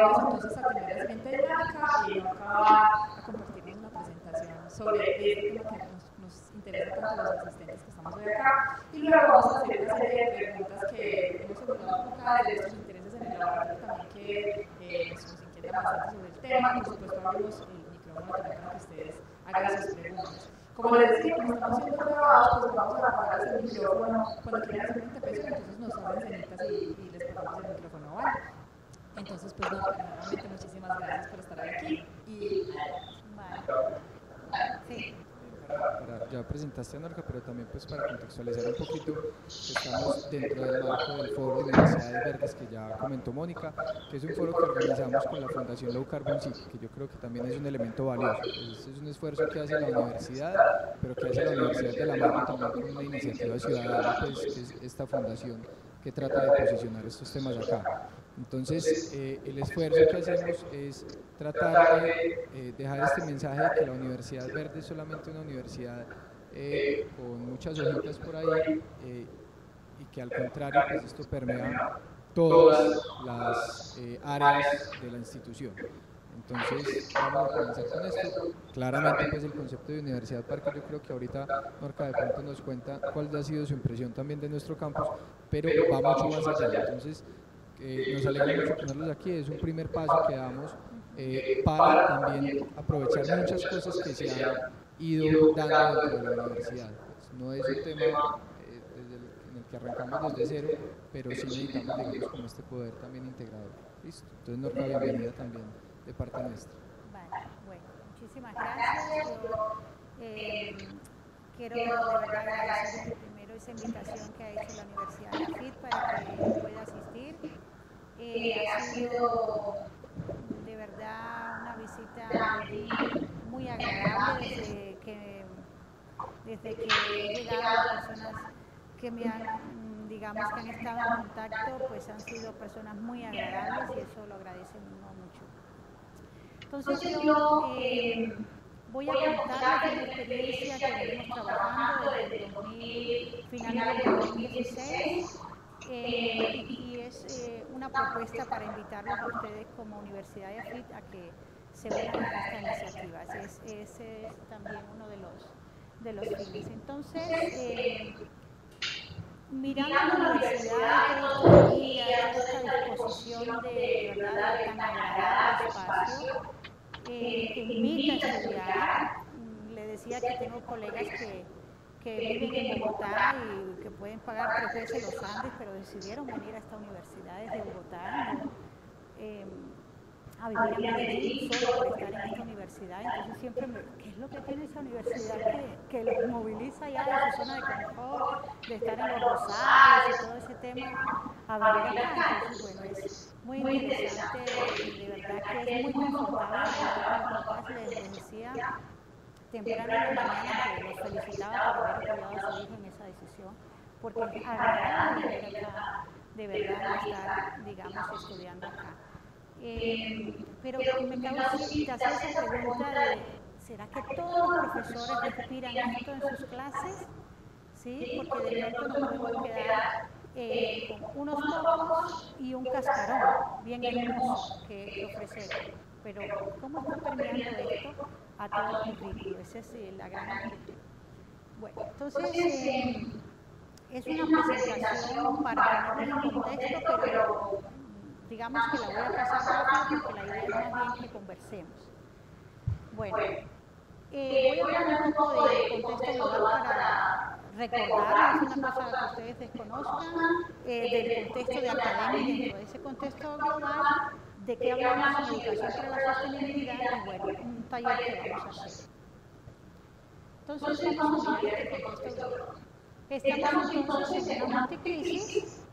Vamos entonces a tener la siguiente dinámica y acá a compartirnos una presentación sobre este tema que nos, nos, interesa tanto a los asistentes que estamos hoy acá y luego vamos a hacer una serie de preguntas que hemos formulado acá de nuestros intereses en el laboratorio también que eh, nos, inquietan bastante sobre el tema. Por supuesto abrimos el micrófono también para que ustedes hagan sus preguntas. Como les decía, como estamos siendo grabados, pues vamos a apagar el micrófono cuando quieran hacer una intervención, entonces nos abren cenitas y, y les pagamos el micrófono, ¿vale? Entonces, pues no, nuevamente muchísimas gracias por estar aquí y bueno, sí. Para, ya presentaste a Norca, pero también pues para contextualizar un poquito, estamos dentro del marco del Foro de Universidades Verdes que ya comentó Mónica, que es un foro que organizamos con la Fundación Low Carbon City, que yo creo que también es un elemento valioso. Es, es un esfuerzo que hace la universidad, pero que hace la Universidad de la Mano también con una iniciativa ciudadana, pues es esta fundación que trata de posicionar estos temas acá. Entonces, eh, el esfuerzo que hacemos es tratar de eh, dejar este mensaje de que la Universidad Verde es solamente una universidad eh, con muchas hojitas por ahí y que al contrario, pues esto permea todas las áreas de la institución. Entonces, vamos a comenzar con esto. Claramente, pues el concepto de Universidad Parque, yo creo que ahorita Norca de pronto nos cuenta cuál ha sido su impresión también de nuestro campus, pero va mucho más allá. Entonces, eh, nos alegra mucho tenerlos aquí, es un primer paso que damos eh, para también aprovechar muchas cosas que se han ido dando dentro de la universidad. no es un tema eh, desde el, en el que arrancamos desde cero, pero sí necesitamos, digamos, con este poder también integrador. Listo. Entonces, Norca, bienvenida también de parte nuestra. Vale, bueno, muchísimas gracias. Quiero agradecer primero esa invitación que ha hecho la Universidad de AFIT para que pueda asistir. Eh, ha sido de verdad una visita muy agradable desde que, desde que he llegado a personas que me han, digamos, que han estado en contacto, pues han sido personas muy agradables y eso lo agradece uno mucho. Entonces yo eh, voy a contarles de la experiencia que venimos trabajando desde el 2000, finales del 2016 eh, y es eh, una propuesta para invitarlos a ustedes como Universidad de AFIT a que se unan a esta iniciativa. Es, ese es también uno de los, de los fines. Entonces, eh, mirando la universidad, toda esta disposición de, verdad tan espacio, eh, que invita a estudiar. Le decía que tengo colegas que que viven en Bogotá y que pueden pagar tres veces los Andes, pero decidieron venir a esta universidad desde Bogotá eh, a vivir en Medellín solo por estar en esta universidad. Entonces siempre me, ¿qué es lo que tiene esa universidad que, que los moviliza ya de su zona de confort, de estar en los rosales y todo ese tema, a venir acá? Entonces, bueno, es muy interesante y de verdad que es muy confortable. Mis papás les decía temprano en la mañana que los felicitaba por haber apoyado a su hijo en esa decisión, porque agradable de verdad, de verdad estar, digamos, estudiando acá. Eh, pero me causa esa pregunta de, ¿será que todos los profesores respiran esto en sus clases? ¿Sí? Porque de pronto nos podemos quedar eh, con unos pocos y un cascarón bien hermoso que, ofrecer. Pero, ¿cómo está permeando esto a todo el currículo? Esa es eh, la gran inquietud. Bueno, entonces, eh, es una presentación para ponerlo en contexto, pero digamos que la voy a pasar rápido porque la idea es más bien que conversemos. Bueno, eh, voy a hablar un poco de contexto global para recordar, es una cosa que ustedes desconozcan, eh, del contexto de academia dentro de ese contexto global de qué hablamos en educación para la sostenibilidad y bueno, un taller que vamos a hacer. Entonces vamos a ver este contexto. Estamos entonces en una multicrisis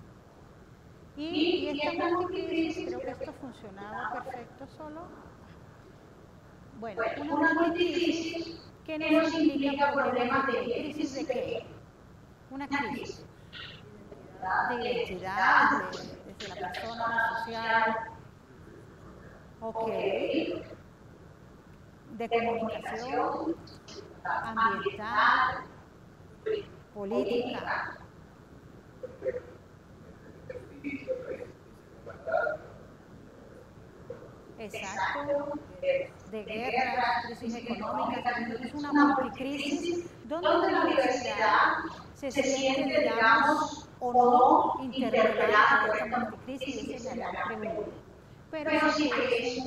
y, y esta multicrisis, creo que esto funcionaba perfecto solo. Bueno, una multicrisis que nos implica problemas de crisis de qué? Una crisis de identidad, de, desde la persona social, Ok. De comunicación, ambiental, política. exacto de guerras, crisis económicas, es una multicrisis donde la universidad se siente, digamos, o no interpelada por esta multicrisis y esa es la gran pregunta. Pero sí que es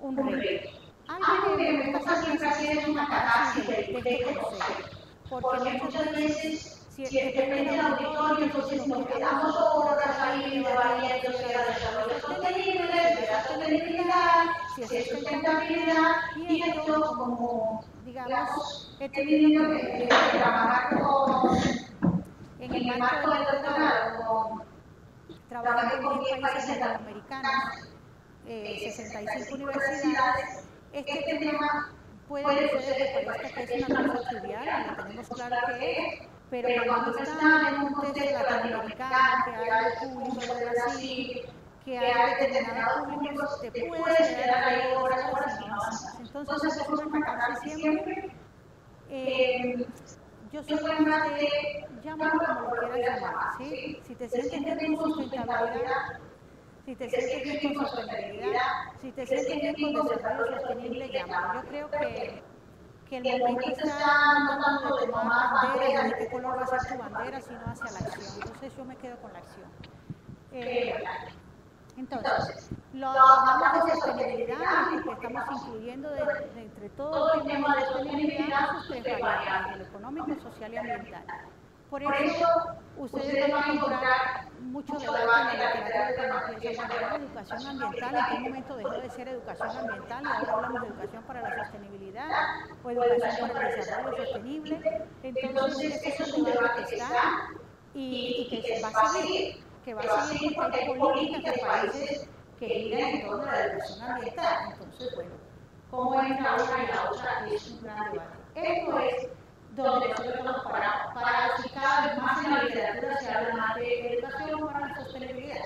un, un reto. Algo que me gusta hacer es una catarsis de este consejo, porque muchas veces si depende del auditor, entonces nos quedamos horas ahí debatiendo si era desarrollo sostenible, si era sostenibilidad, si es sustentabilidad, y esto como, digamos, he tenido que trabajar con, en el marco del doctorado, trabajando con 10 países latinoamericanos, eh, 65 universidades, este tema puede que ustedes parezca que es una cosa trivial, lo tenemos claro que es, pero cuando están en un contexto latinoamericano, que hay público de Brasil, que hay determinados públicos, te puedes quedar ahí horas y no Entonces, eso es una catarsis siempre. Eh, yo soy más de, llámalo como lo quieras llamar, ¿sí? Si te sientes bien con sustentabilidad, si te sientes bien con sostenibilidad, si te sientes bien con desarrollo sostenible, llámalo. Yo creo que que el momento está tratando de tomar bandera de qué color va a ser tu bandera, sino hacia la acción. Entonces yo me quedo con la acción. Eh, entonces, lo hablamos de sostenibilidad porque estamos incluyendo de, de, entre todo el tema de sostenibilidad sus tres variables, el económico, social y ambiental. Por eso, ustedes van a encontrar mucho debate en la literatura cuando se llama educación ambiental, en qué momento dejó de ser educación ambiental y ahora hablamos de educación para la sostenibilidad o educación para el desarrollo sostenible. Entonces, ese es un debate que está y, y que va a seguir, que va a seguir porque hay políticas de países que giran en torno a la educación ambiental. Entonces, bueno, cómo entra una y la otra es un gran debate. Esto es donde nosotros estamos parados, para que cada vez más en la literatura se habla más de educación para la sostenibilidad.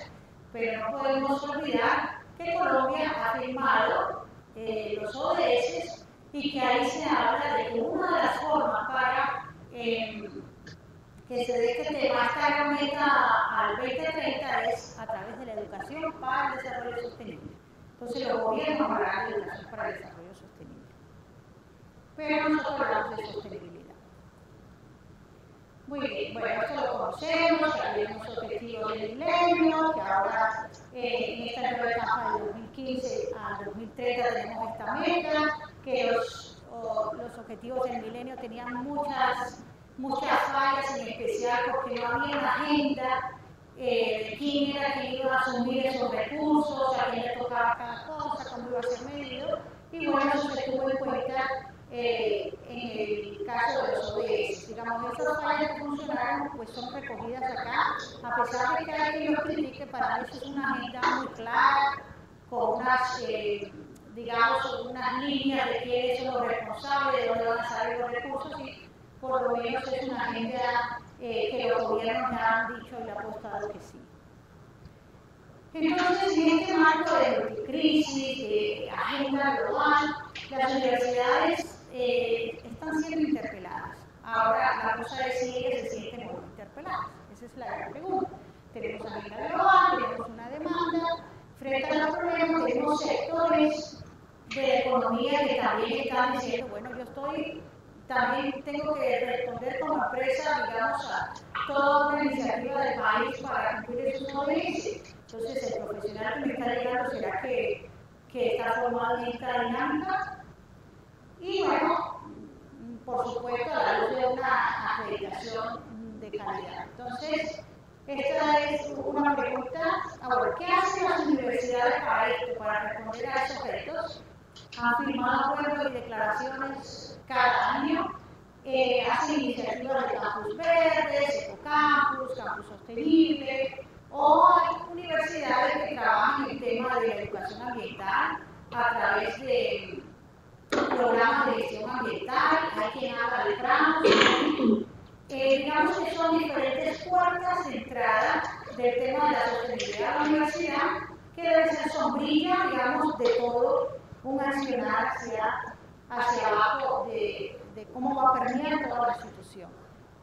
Pero no podemos olvidar que Colombia ha firmado eh, los ODS y que ahí se habla de que una de las formas para eh, que se dé este tema, esta meta al 2030 es a través de la educación para el desarrollo sostenible. Entonces los gobiernos hablarán de educación para el desarrollo sostenible. Pero nosotros hablamos de sostenibilidad. Muy bien, bueno, esto lo conocemos, que unos objetivos del milenio, que ahora eh, en esta nueva etapa del 2015 al 2030 tenemos esta meta, que los, los objetivos del milenio tenían muchas, muchas fallas, en especial porque no había una agenda eh, de quién era quien iba a asumir esos recursos, a quién le tocaba cada cosa, cómo iba a ser medido, y bueno, eso se tuvo en cuenta eh, en el caso de los ODS. Digamos, esas fallas que funcionaron pues son recogidas acá, a pesar de que alguien los critique, para mí eso es una agenda muy clara, con unas, eh, digamos, unas líneas de quiénes son los responsables, de dónde van a salir los recursos, y por lo menos es una agenda eh, que los gobiernos ya han dicho y apostado que sí. Entonces, en este marco de crisis, de agenda global, las universidades eh, están siendo interpeladas. Ahora, la cosa es si ellas se sienten interpeladas. Esa es la gran pregunta. Tenemos agenda global, tenemos una demanda. Frente a los problemas, tenemos sectores de la economía que también están diciendo, bueno, yo estoy, también tengo que responder como empresa, digamos, a toda una iniciativa del país para cumplir esos ODS. Entonces, el profesional que me está llegando, ¿será que, que está formado en esta dinámica? Y bueno, por supuesto, a la luz de una acreditación de calidad. Entonces, esta es una pregunta. Ahora, ¿qué hacen las universidades para esto, para responder a estos retos? Han firmado acuerdos y declaraciones cada año, eh, hacen iniciativas de campus verdes, ecocampus, campus sostenible, o hay universidades que trabajan el tema de la educación ambiental a través de programas de gestión ambiental, hay quien habla de tramos, eh, digamos que son diferentes puertas de entrada del tema de la sostenibilidad de la universidad que debe ser sombrilla, digamos, de todo un accionar hacia, hacia abajo de, de cómo va a permear toda la institución.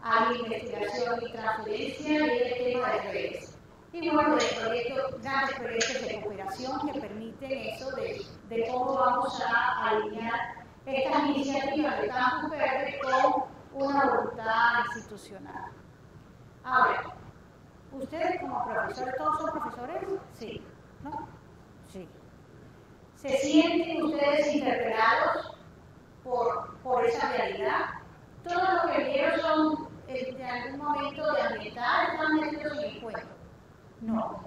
Hay investigación y transferencia y el tema de redes. Y bueno, de proyectos, grandes proyectos de cooperación que permiten eso de de cómo vamos a alinear estas iniciativas de Campus Verde con una voluntad institucional. Ahora, ustedes como profesores, ¿todos son profesores? Sí, ¿no? Sí. ¿Se sienten ustedes interpelados por, por esa realidad? Todo lo que vieron son eh, de algún momento de ambiental, están metidos en el cuento. No.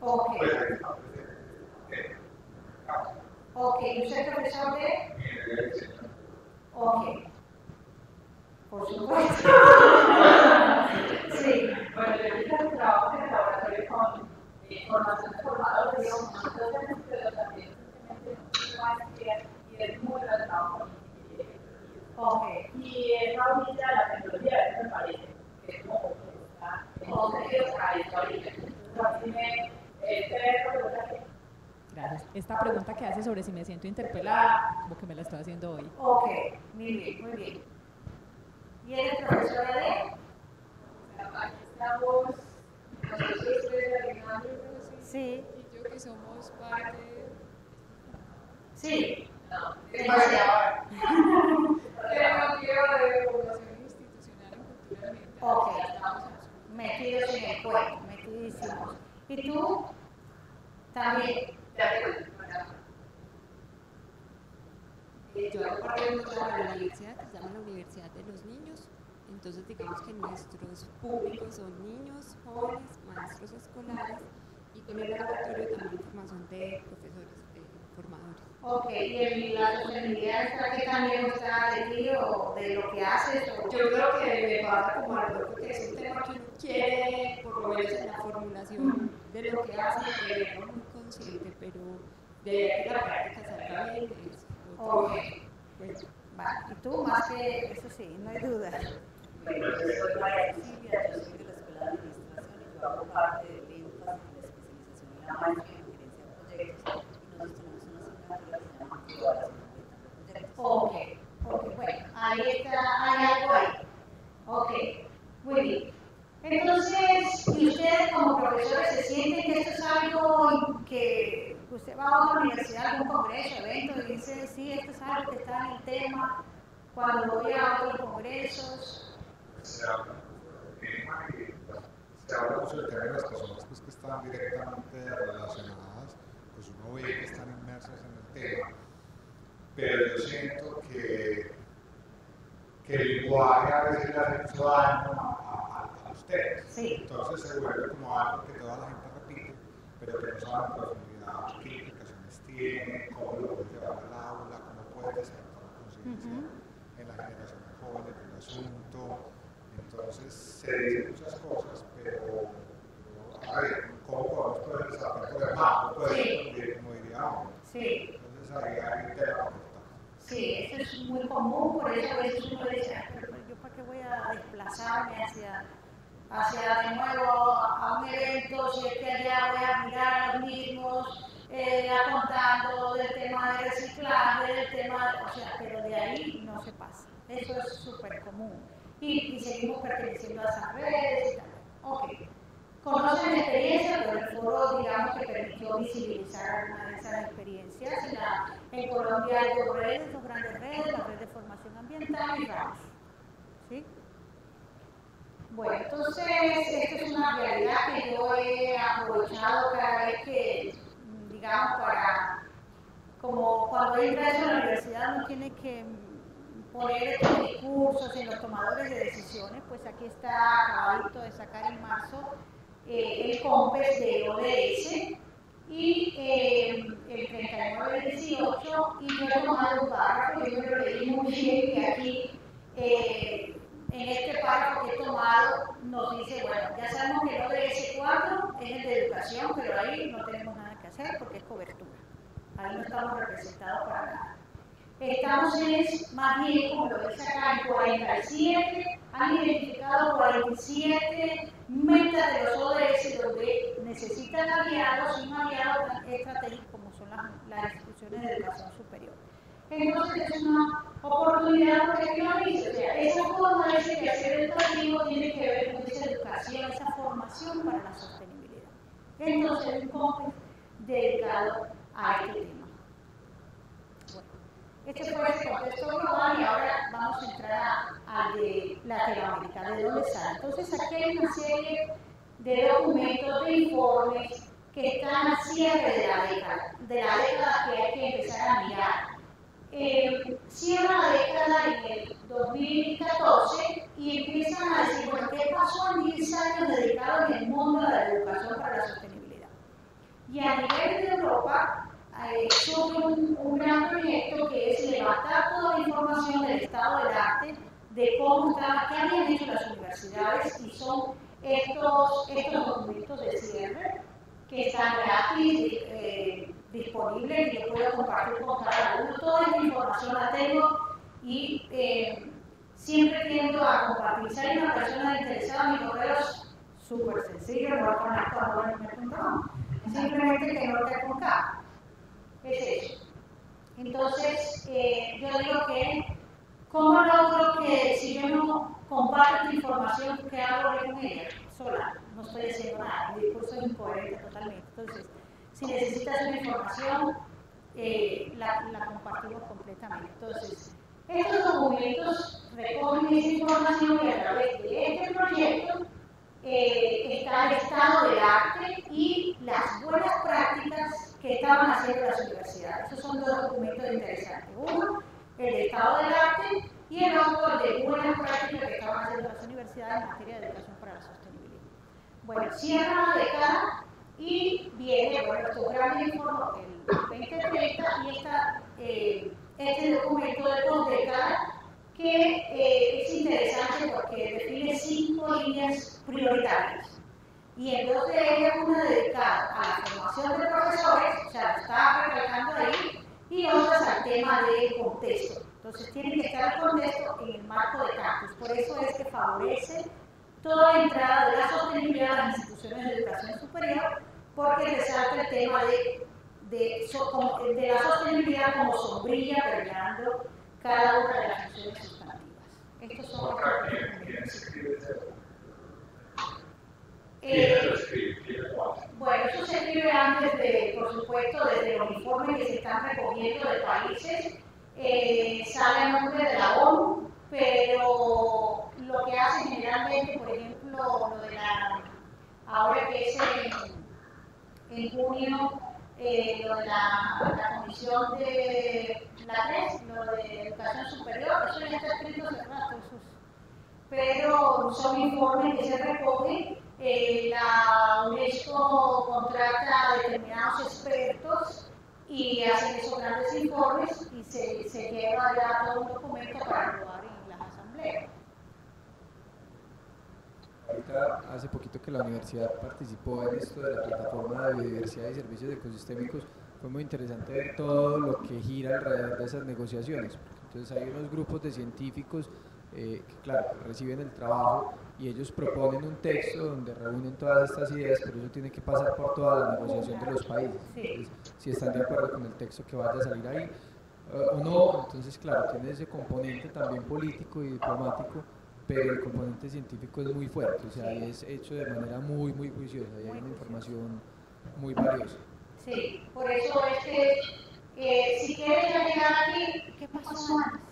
Ok. Ok, ¿usted es profesor de? Ok. Por supuesto. sí. Bueno, yo hice trabajo en el laboratorio con formación de formadores, digamos, entonces, pero también maestría y es muy relacionado Ok. Y esa unidad, la tecnología, eso me parece que es como está en Ok. a esta orilla. Así me, pregunta que Gracias. Esta pregunta que hace sobre si me siento interpelada, como que me la estoy haciendo hoy. Ok, muy bien, muy bien. ¿Y eres profesora de? aquí estamos nosotros tres alineando Sí, y yo que somos parte sí. No, Demasiado. Ok. Metidos en el cuento, metidísimos. ¿Y tú? También. Ya te. Eh, yo una de la universidad que se llama la Universidad de los Niños. Entonces, digamos que nuestros públicos son niños, jóvenes, maestros escolares y con el laboratorio también formación de profesores, de formadores. Ok, ¿y en la sostenibilidad está que también está de ti o de lo que haces? o- Yo creo que me pasa como algo que es un tema que uno quiere, por lo menos en la formulación de lo que hace, tenerlo muy consciente, pero de que la práctica salga bien es Ok. Vale, y tú más que eso sí, no hay duda. Bueno, yo soy María Silvia, yo soy de la Escuela de Administración y yo hago parte del énfasis de la especialización en la maestría en gerencia de proyectos y nosotros tenemos una Ok, ok, bueno, ahí está, hay algo ahí. Ok, muy bien. Entonces, ¿y ustedes como profesores se sienten que esto es algo que usted va a otra universidad, algún congreso, evento, y dice, sí, esto es algo que está en el tema, cuando voy a otros congresos? se habla se habla mucho del tema de las personas pues, que están directamente relacionadas, pues uno ve que están inmersas en el tema, pero yo siento que, que el lenguaje a veces le hace mucho daño a, a, a ustedes. Sí. Entonces se vuelve como algo que toda la gente repite, pero que no sabe en profundidad qué implicaciones tiene, cómo lo puedes llevar al aula, cómo puedes despertar la conciencia Ujú. en las generaciones jóvenes del asunto. Entonces se dicen muchas cosas, pero, pero, a ver, ¿cómo podemos progresar? ¿Cómo podemos No Sí. puede como diría uno. Sí, Entonces ahí hay un tema para cortar. sí, eso es muy común, por eso uno dice, "Ay, pero yo para qué voy a desplazarme hacia, hacia de nuevo a un evento, si es que allá voy a mirar a los mismos, eh, ya contando del tema de reciclaje, del tema, o sea, pero de ahí no se pasa. Eso es súper común. Y, y seguimos perteneciendo a esas redes. Ok. Conocen la experiencia, pero el foro, digamos, que permitió visibilizar alguna de esas experiencias. En, en Colombia hay dos redes, dos grandes redes, la red de formación ¿Sí? Bueno, entonces, esto es una realidad que yo he aprovechado cada vez que, digamos, para, como cuando entra eso en la universidad, uno tiene que poner estos discursos en los tomadores de decisiones, pues aquí está acabadito de sacar en marzo eh, el COMPES de ODS y eh, el 3918 y yo he tomado un párrafo, yo me lo leí muy bien y aquí eh, en este párrafo que he tomado nos dice, bueno, ya sabemos que el ODS 4 es el de educación, pero ahí no tenemos nada que hacer porque es cobertura. Ahí no estamos representados para nada. Estamos es, más bien, como lo dice acá, en 47, han identificado 47 metas de los ODS donde necesitan aliados y un aliado tan estratégico como son las, instituciones de educación superior. Entonces es una oportunidad porque no dice, o sea, esa forma de ser educativo tiene que ver con esa educación, esa formación para la sostenibilidad. Entonces, un COMPES dedicado a este tema. Este fue el contexto global y ahora vamos a entrar al de Latinoamérica, de dónde sale. Entonces, aquí hay una serie de documentos, de informes que están al cierre de la década, de la década que hay que empezar a mirar eh, cierra la década en el 2014 y empiezan a decir, bueno, ¿qué pasó en 10 años dedicados en el mundo de la educación para la sostenibilidad? Y a nivel de Europa, eh, surge un, gran proyecto que es levantar toda la información del estado del arte, de cómo estaba, qué habían hecho las universidades, y son estos, estos documentos de cierre que están gratis, eh, disponibles, que yo puedo compartir con cada uno. Toda esta información la tengo y eh, siempre tiendo a compartir. Si hay una persona interesada, mi correo es súper sencillo, no a no simplemente que no te con K. Es eso. Entonces, eh, yo digo que, ¿cómo logro que si yo no comparto información, ¿qué hago con ella? Sola no estoy haciendo nada, mi discurso es incoherente totalmente. Entonces, si necesitas una información, eh, la, la, compartimos completamente. Entonces, estos documentos recogen esa información y a través de este proyecto eh, está el estado del arte y las buenas prácticas que estaban haciendo las universidades. Esos son dos documentos interesantes. Uno, el estado del arte y el otro, el de buenas prácticas que estaban haciendo las universidades en materia de educación para la sostenibilidad. Bueno, cierra la década y viene, bueno, estos grandes informes el 2030 y esta, eh, este documento de postdécada que eh, es interesante porque define cinco líneas prioritarias. Y en dos de ellas, una dedicada a la formación de profesores, o sea, lo está recalcando ahí, y otras al tema de contexto. Entonces, tiene que estar el contexto en el marco de campus. Por eso es que favorece toda la entrada de la sostenibilidad a las instituciones de educación superior, porque resalta el tema de, de, de la sostenibilidad como sombrilla permeando cada una de las funciones sustantivas. Estos son los eh, bueno, eso se escribe antes de, por supuesto, desde los informes que se están recogiendo de países, eh, sale el nombre de la ONU, pero lo que hacen generalmente, por ejemplo, lo de la, ahora que es en, en junio, eh, lo de la, la, comisión de la CRES, lo de educación superior, eso ya está escrito hace rato, pero son informes que se recogen. Eh, la UNESCO contrata a determinados expertos y hacen esos grandes informes y se, se lleva ya todo un documento para aprobar Ahorita, hace poquito que la universidad participó en esto de la plataforma de biodiversidad y servicios ecosistémicos, fue muy interesante ver todo lo que gira alrededor de esas negociaciones. Entonces hay unos grupos de científicos eh, que, claro, reciben el trabajo y ellos proponen un texto donde reúnen todas estas ideas, pero eso tiene que pasar por toda la negociación de los países. Entonces, si están de acuerdo con el texto que vaya a salir ahí, eh, o no, entonces claro, tiene ese componente también político y diplomático, pero el componente científico es muy fuerte, o sea, es hecho de manera muy, muy juiciosa, y hay una información muy valiosa. Sí, por eso es que eh, si quieres llegar aquí, ¿qué pasó antes?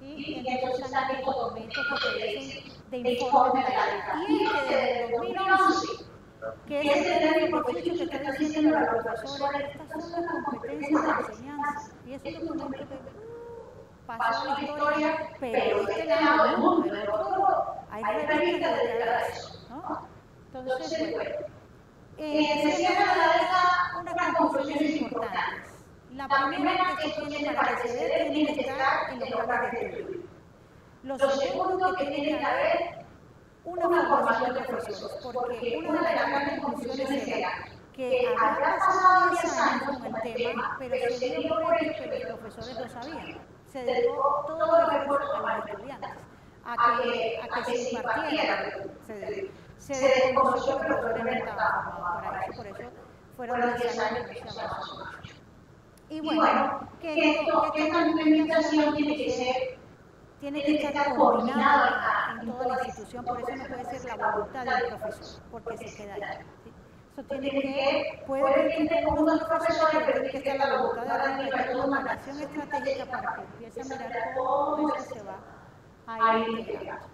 Y entonces están estos documentos que dicen de informes de la Y es que desde el 2011 que es el ejercicio que está diciendo la profesora, estas son las competencias de enseñanza. Y es un documento que pasó la historia, pero este lado no, pero otro, hay revistas a eso. ¿no? Entonces, bueno, eh, se cierra la unas conclusiones importantes. La primera que se tiene para acceder tiene que estar en los planes de estudio. Lo segundo que tiene que haber una formación de profesores, porque una de las grandes conclusiones era que había pasado 10 años con el tema, pero se dio por hecho que los profesores lo sabían. Se dedicó todo el esfuerzo a los estudiantes, a que, a que se impartiera, se, se desconoció que los profesores no estaban formados para eso, por eso fueron 10 años que se. Y bueno, que esta implementación tiene que ser tiene que estar coordinada en toda la institución, por eso no puede ser la voluntad del profesor, porque se queda ahí. ¿sí? Eso tiene que, puede que unos profesores, pero tiene que estar la voluntad de que una relación estratégica para que empiece a mirar cómo esto se va a ir integrando.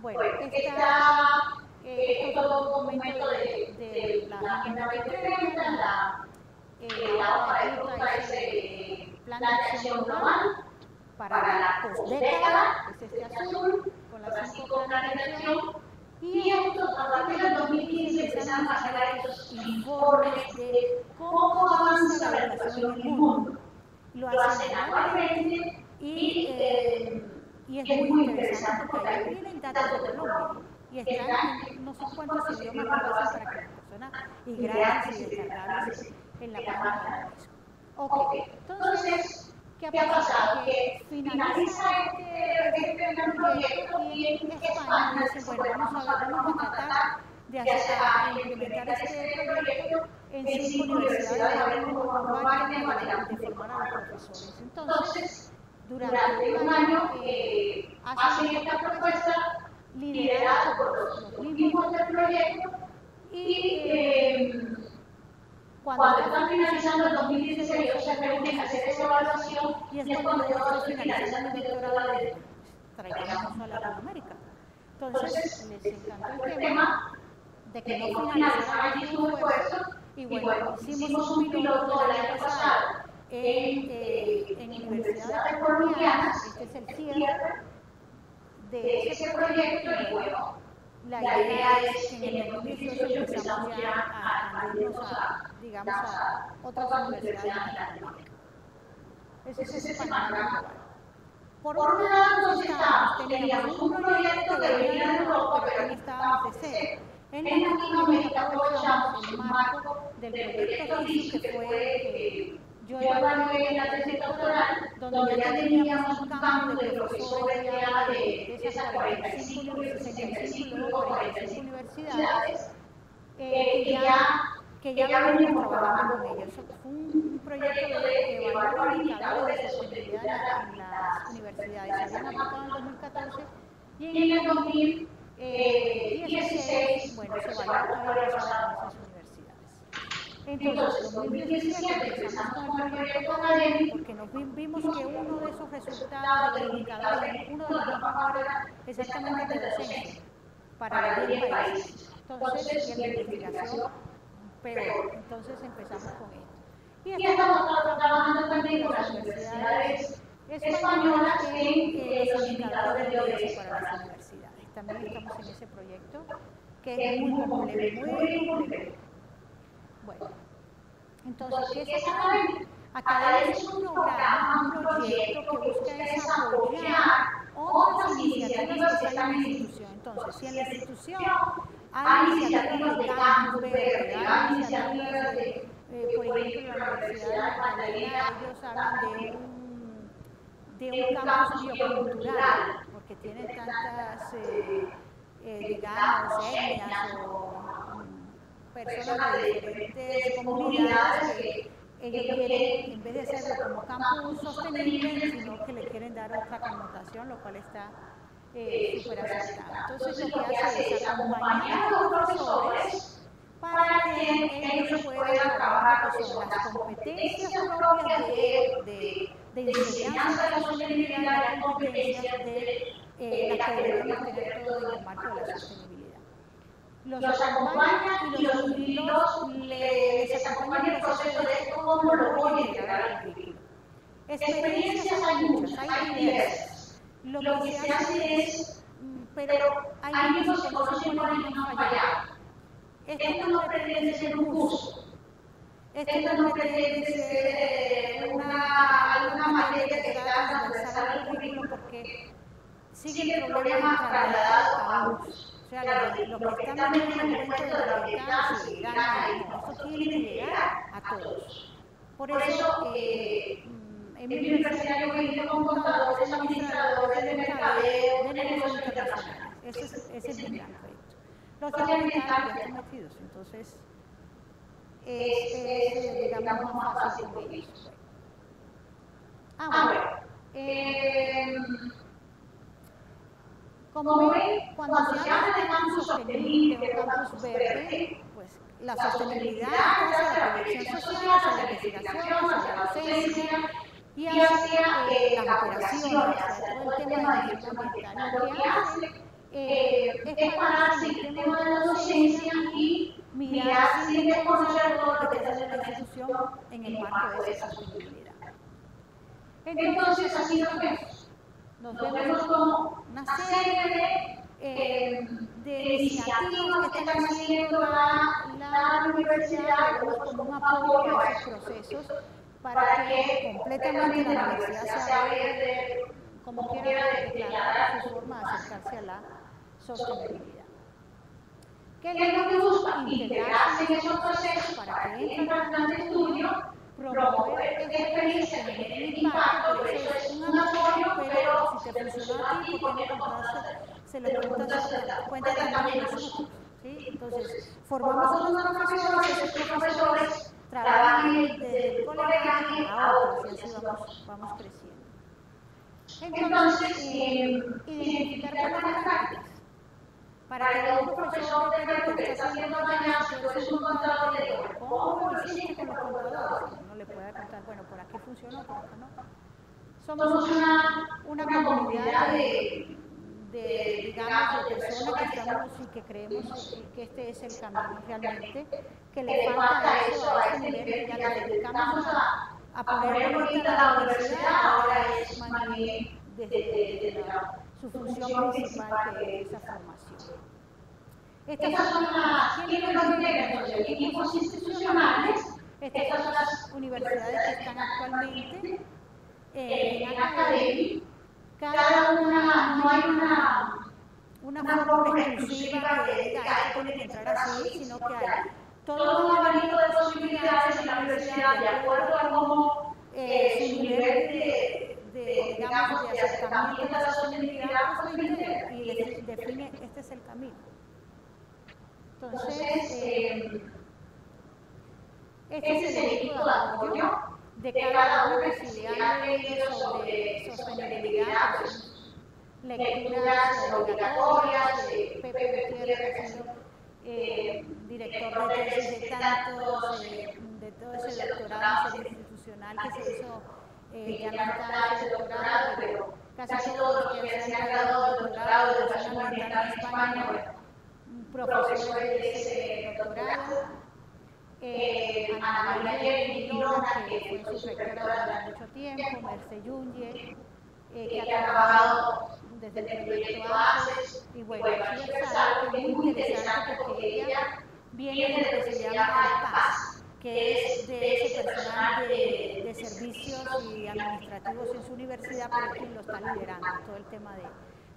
Bueno, está eh, estos dos documentos de, de la Agenda 2030, la, eh, la hoja de ruta es el Plan de Acción Global, para la postdécada, es este azul, con planes de acción, y esto, a partir del 2015 empezaron a sacar estos informes de cómo avanza la educación en el mundo. Lo hacen anualmente y, eh, y es muy interesante porque ahí vienen datos de Colombia y están no sé cuántos idiomas lo hacen para que las personas, y gratis y descargables en la página de la. Ok, entonces ¿Qué ha pasado? Que finaliza este, este primer proyecto y en España dicen, bueno, vamos a, vamos a tratar de hacer, a implementar este proyecto en cinco universidades de global de formar a los profesores. Entonces, durante un año eh, hacen esta propuesta liderada por los, mismos del proyecto y eh, cuando están finalizando el 2016, o sea, que hacer esa evaluación y es cuando yo estoy finalizando mi doctorado de traigamos a Latinoamérica. Entonces, les encantó el tema de que no finalizaran allí su esfuerzo y bueno, hicimos un piloto del año pasado en, eh, en universidades colombianas, este es el cierre de ese proyecto y bueno, la idea es que en el 2018 empezamos ya a expandirnos a, digamos, a otras universidades de Latinoamérica. Ese es ese panorama global. Por un lado, estábamos, teníamos un proyecto que venía de Europa, pero también estábamos de cero. En Latinoamérica aprovechamos el marco del proyecto GIS, que fue eh, yo evalué en la tesis doctoral, donde ya teníamos un campo de profesores ya de, de esas 45, 65 y luego 45 universidades, eh, que ya que ya venimos trabajando con ellos. Fue un proyecto de evaluar indicadores de sostenibilidad en las universidades. Se habían aplicado en 2014 y en el 2016, bueno, se evaluó todavía en esas entonces, en 2017 empezamos con el proyecto académico porque nos vimos que uno de esos resultados de los indicadores, uno de los más era exactamente de docencia para 10 países. Entonces, en la investigación, peor. Entonces empezamos con esto. Y estamos trabajando también con las universidades españolas en eh, los indicadores de ODS para las universidades. También estamos en ese proyecto que es muy complejo, muy complejo. Bueno, entonces, ¿qué es Academia? Academia es un programa, un proyecto que busca es apoyar otras iniciativas que están en la institución. Entonces, si en la institución hay iniciativas de campus verde, hay iniciativas de, eh, por ejemplo, la Universidad de Magdalena, ellos hablan de un, de un campus biocultural, porque tienen tantas, eh, eh, digamos, etnias o personas de diferentes comunidades que ellos quieren, en vez de hacerlo como campus sostenible, sino que le quieren dar otra connotación, lo cual está eh, súper acertado. Entonces lo que hace es acompañar a los profesores para que ellos puedan trabajar con son las competencias propias de, de, de enseñanza de la sostenibilidad y las competencias de eh, las que deberíamos tener todo en el marco de la sostenibilidad los, acompaña y los, y los les acompaña en el proceso de cómo lo voy a integrar al currículo. Experiencias hay muchas, hay diversas. Lo que se hace es, mm, pero hay niños que no se ponen a fallar. Esto no pretende ser un curso. Esto no pretende ser una, una materia que está transversal al currículo porque sigue el problema trasladado a unos. O sea, los, los que están en el de la libertad, seguridad, eso tiene que llegar a todos. Por eso, eh, en mi universidad yo he contadores, administradores de mercadeo, de negocios internacionales. Ese es, ese es mi gran proyecto. Los ya están metidos, entonces es, es digamos, más fácil con ellos. Ah, bueno. Eh, como ven, cuando se habla de campus sostenible o campus verde, pues la sostenibilidad la proyección social, la investigación, la docencia y hacia eh, las operaciones, hacia todo el tema de gestión ambiental. Lo que hace eh, es pararse el tema de la docencia y mirar si tenemos algo que hacer la institución en el marco de esa sostenibilidad. Entonces, aquí nos vemos. Nos vemos como una serie de, eh, de iniciativas que están haciendo la, la universidad, lo como un apoyo a esos procesos para que completamente la universidad sea verde, como quiera declarar su forma de acercarse a la sostenibilidad. ¿Qué le gusta? Integrarse en esos procesos para que entren al plan de estudio promover experiencias que generen impacto, por eso es un apoyo, pero si te funciona a ti, ¿por qué no contarse? Se lo cuentas, cuenta también a nosotros. Entonces, formamos unos profesores, esos profesores trabajan desde el colegio a otros y así vamos, vamos creciendo. Entonces, eh, identificar buenas prácticas. Para que un profesor de que está haciendo allá, si es un contador de ¿cómo lo hiciste con los contadores? No le puede contar, bueno, por aquí funcionó, por acá no. Somos una, una comunidad de, de, digamos, de personas que estamos y que creemos que este es el camino realmente, que le falta eso a ese nivel que ya le dedicamos a, a poner bonita la universidad, ahora es más bien desde, la, su función principal que es esa formación. Estas son las, ¿quiénes integran? Los equipos institucionales, estas son las universidades que están actualmente eh, en academia. Cada una, no hay una, una fórmula exclusiva que tiene que entrar así, sino que hay todo un abanico de posibilidades en la universidad de acuerdo a cómo eh, su nivel de, de, digamos, de acercamiento a la sostenibilidad y define este es el camino. Entonces, eh, este es el equipo de apoyo de cada uno han leído sobre sostenibilidad, pues, lecturas obligatorias, de Pepe Gutiérrez, eh, director de tesis de tantos, eh, de todo ese doctorado institucional que se hizo, eh, ya no está ese doctorado, pero casi todos los que se han graduado de doctorado de educación ambiental en España, profesores de ese doctorado, eh, Ana María Girona, que fue su rectora durante mucho tiempo, Merce Yunye, eh, que ha trabajado desde el proyecto ACES, y bueno, que muy interesante porque ella viene de lo que se llama PAS, que es de ese personal de, servicios y administrativos en su universidad, pero quien lo está liderando, todo el tema de,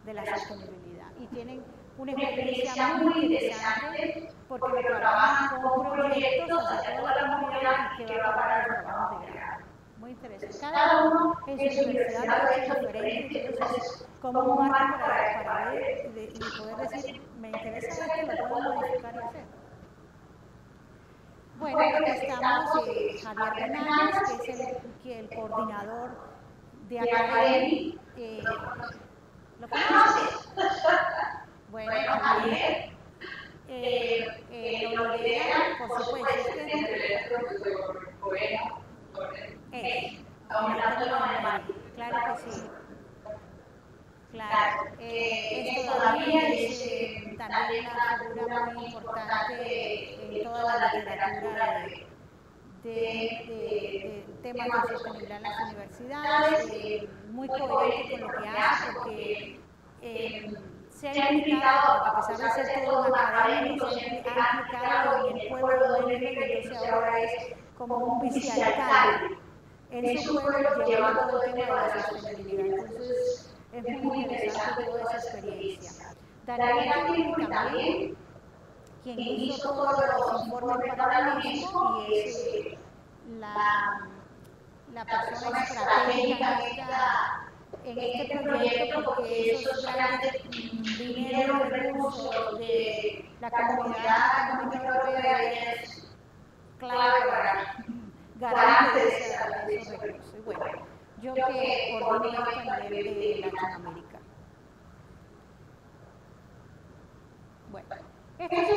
de la sostenibilidad. Y tienen una experiencia muy interesante porque trabajan con proyectos hacia toda la comunidad que va a pagar los trabajos de grado. Muy interesante. Cada uno en su universidad es diferente, entonces como un marco para, para ver y, y, poder decir, me interesa esto, lo puedo modificar y hacer. Bueno, aquí estamos eh, Javier Hernández, que es el, que el coordinador de Academy. Eh, ¿Lo conoces? Bueno, Javier, eh, eh, lo lidera, por supuesto, es que es, aumentándolo en Madrid, claro que sí. Claro, eh, esto todavía es eh, también una figura muy importante en toda la literatura de, de, de, de temas de sostenibilidad en las universidades, eh, muy coherente con lo que hace porque eh, se ha implicado, a pesar de ser todo un académico, se ha implicado en el pueblo donde vive y entonces ahora es como un vicealcalde en su pueblo llevando todo el tema de la sostenibilidad. Entonces, es muy interesante toda esa experiencia. Daniela Kevin también, quien hizo todos los informes para la mismo y es eh, la, la persona estratégica en esta en este proyecto porque esos grandes dineros, recursos de la comunidad europea es clave para garante de, esos recursos. Y bueno, yo que coordino a nivel de Latinoamérica. Bueno, este es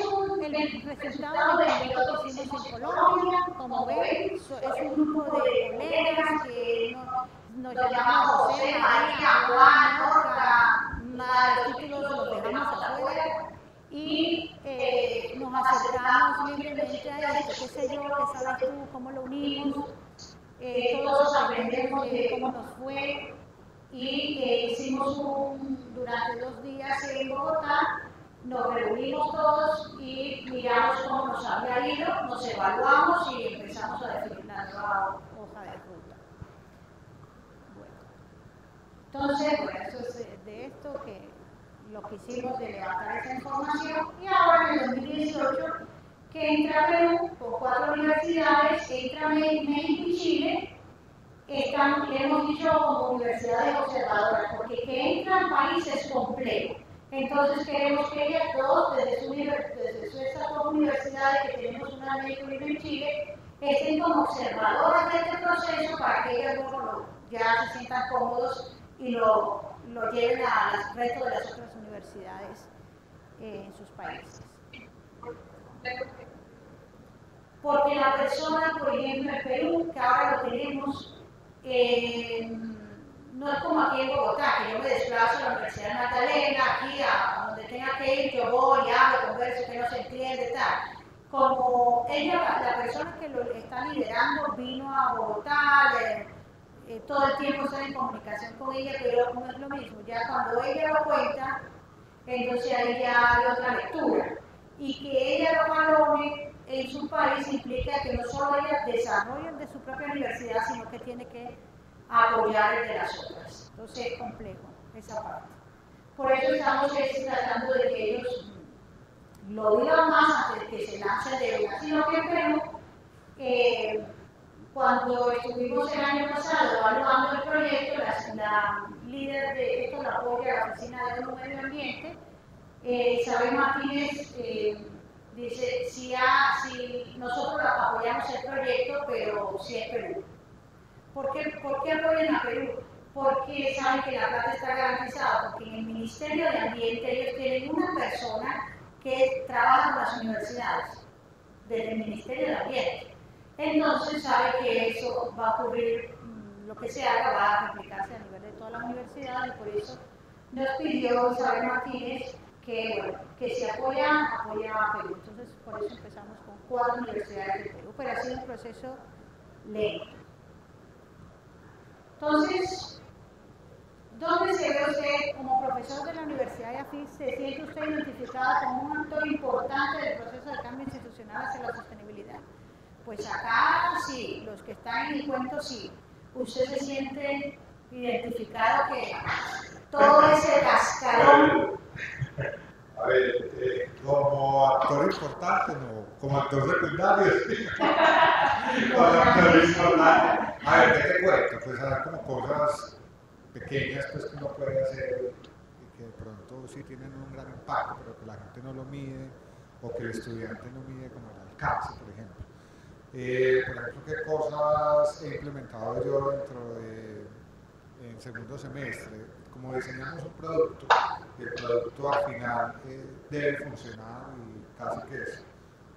el resultado del piloto que hicimos en Colombia. Como ven, es un grupo de colegas que no- nos llamamos José, María, Juan, Norca, los títulos los dejamos afuera y eh, nos acercamos libremente a esto, qué sé yo, qué sabes tú, cómo lo unimos, eh, todos aprendemos de cómo nos fue y eh, hicimos un, durante dos días en Bogotá, nos reunimos todos y miramos cómo nos había ido, nos evaluamos y empezamos a definir la nueva hoja de ruta. Bueno, entonces, bueno, eso es de esto que lo que hicimos de levantar esa información y ahora en el 2018 que entra Perú con cuatro universidades, entra México y Chile, están, hemos dicho como universidades observadoras, porque que entran países complejo. Entonces queremos que ellas dos, desde, su, desde su- estas dos universidades que tenemos una México y una en Chile, estén como observadoras de este proceso para que ellas ya se sientan cómodos y lo, lo lleven al resto de las otras universidades eh, en sus países. Porque la persona, por ejemplo, en Perú, que ahora lo tenemos, eh, no es como aquí en Bogotá, que yo me desplazo a la Universidad de Magdalena, aquí a, donde tenga que ir, yo voy, hablo, converso, que no se entiende, tal. Como ella, la, persona que lo está liderando, vino a Bogotá, eh, todo el tiempo está en comunicación con ella, pero no es lo mismo. Ya cuando ella lo cuenta, entonces ahí ya hay otra lectura. Y que ella lo valore en su país implica que no solo ella desarrolle el de su propia universidad, sino que tiene que apoyar el de las otras. Entonces es complejo esa parte. Por eso estamos es, tratando de que ellos lo digan más antes de que se lance de una, sino que en eh, cuando estuvimos el año pasado evaluando el proyecto, la, la líder de esto la apoya la Oficina de Medio Ambiente, eh, Isabel Martínez eh, dice, si, si nosotros apoyamos el proyecto, pero si es Perú. ¿Por qué, ¿Por apoyan a Perú? Porque saben que la plata está garantizada, porque en el Ministerio de Ambiente ellos tienen una persona que trabaja en las universidades, desde el Ministerio de Ambiente. Entonces sabe que eso va a ocurrir, mm, lo que se haga va a replicarse a nivel de toda la universidad y por eso nos pidió Isabel Martínez que, bueno, que si apoya, apoya a Perú. Entonces por eso empezamos con cuatro universidades de Perú, pero ha sido un proceso lento. Entonces, ¿dónde se ve usted como profesor de la Universidad de AFIS? ¿Se siente usted identificado como un actor importante del proceso de cambio institucional hacia la sostenibilidad? Pues acá sí, los que están en el cuento sí. ¿Usted se siente identificado que todo ese cascarón A ver, eh, como actor importante, no, como actor secundario, como actor importante. A ver, ¿qué te cuento? Pues a ver, como cosas pequeñas pues, que uno puede hacer y que de pronto sí tienen un gran impacto, pero que la gente no lo mide o que el estudiante no mide como el alcance, por ejemplo. Eh, por ejemplo, ¿qué cosas he implementado yo dentro de segundo semestre? Como diseñamos un producto, el producto al final eh, debe funcionar y casi que es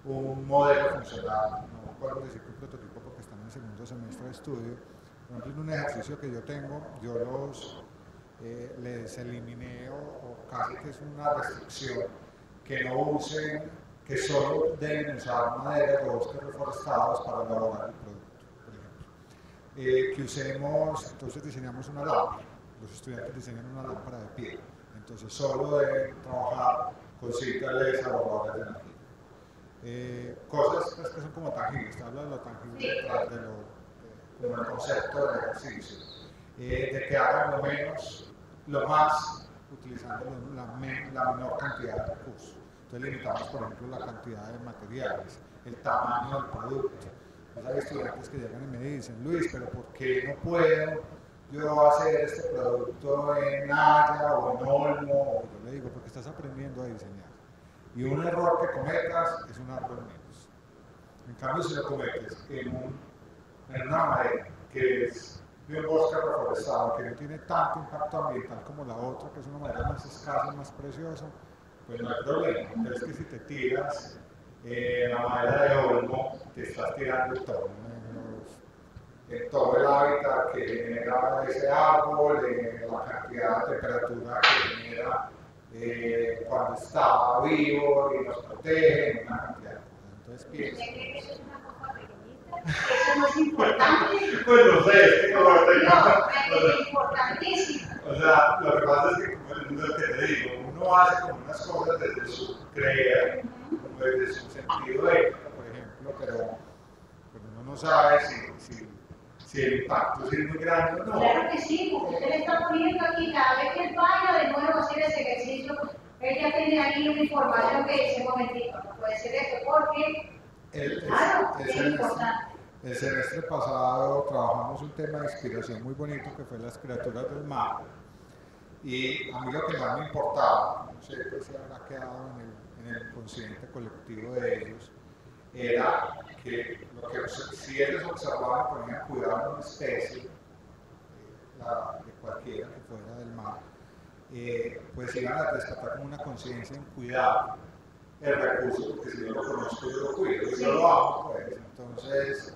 un modelo funcional, no puedo decir que un prototipo porque están en segundo semestre de estudio. Por ejemplo, en un ejercicio que yo tengo, yo los eh, les eliminé o, o casi que es una restricción que no usen, que solo deben usar madera de bosques reforestados para elaborar el producto, por ejemplo. Eh, que usemos, entonces diseñamos una lámpara, los estudiantes diseñan una lámpara de piel, entonces solo deben trabajar con cintas LED ahorradoras de energía. Eh, cosas pues, que son como tangibles, te hablo de lo tangible detrás de lo, de- como el concepto del ejercicio, eh, de que hagan lo menos, lo más, utilizando la, men- la menor cantidad de recursos. Entonces limitamos, por ejemplo, la cantidad de materiales, el tamaño del producto. Pues hay estudiantes que llegan y me dicen, Luis, pero ¿por qué no puedo yo hacer este producto en Haya o en Olmo? Yo le digo, porque estás aprendiendo a diseñar. Y un error que cometas es un árbol menos. En cambio, si lo cometes en, un, en una madera que es de un bosque reforestado que no tiene tanto impacto ambiental como la otra, que es una madera más escasa más preciosa, pues no hay problema. Pero es que si te tiras eh, la madera de olmo, te estás tirando todo, en, en todo el hábitat que genera ese árbol, en la cantidad de temperatura que genera eh, cuando está vivo y nos protege, una cantidad de cosas. Entonces piensa. Eso es una cosa pequeñita. Eso no es importante. Pues no sé, es que como lo No, tengo- es importantísimo. O sea, lo que pasa es que, como es que te digo, uno hace como unas cosas desde su creer, como desde su sentido ético, por ejemplo, pero, pero uno no sabe si, si, si el impacto si es muy grande o no. Claro que sí, porque usted le está poniendo aquí cada vez que él vaya de nuevo a hacer ese ejercicio, él ya tiene ahí una información que dice, momentito, no puede ser esto, porque, El, claro, es importante. el semestre pasado trabajamos un tema de inspiración muy bonito que fue las criaturas del mar. Y a mí lo que más me importaba, no sé se habrá quedado en el, en el inconsciente colectivo de ellos, era que, lo que si ellos observaban, ponían cuidado a una especie, eh, la- de cualquiera que fuera del mar, eh, pues iban a rescatar como una conciencia en cuidar el recurso, porque si yo lo conozco, yo lo cuido, yo lo amo, pues. Entonces,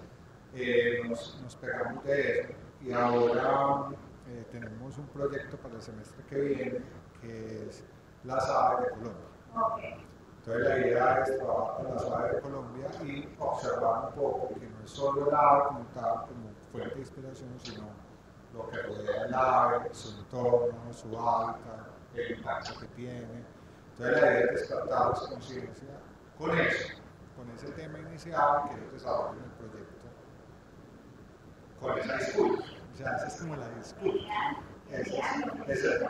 eh, nos, nos pegamos de eso. Y ahora eh, tenemos un proyecto para el semestre que viene, que es las aves de Colombia. Entonces, la idea es trabajar con las aves de Colombia y observar un poco que no es solo el ave como tal, como fuente de inspiración, sino lo que rodea el ave, su entorno, su hábitat, el impacto que tiene. Entonces, la idea es despertarles conciencia con eso, con ese tema inicial que ellos desarrollan el proyecto, con esa disculpa. O sea, esa es como la disculpa. Esa es, esa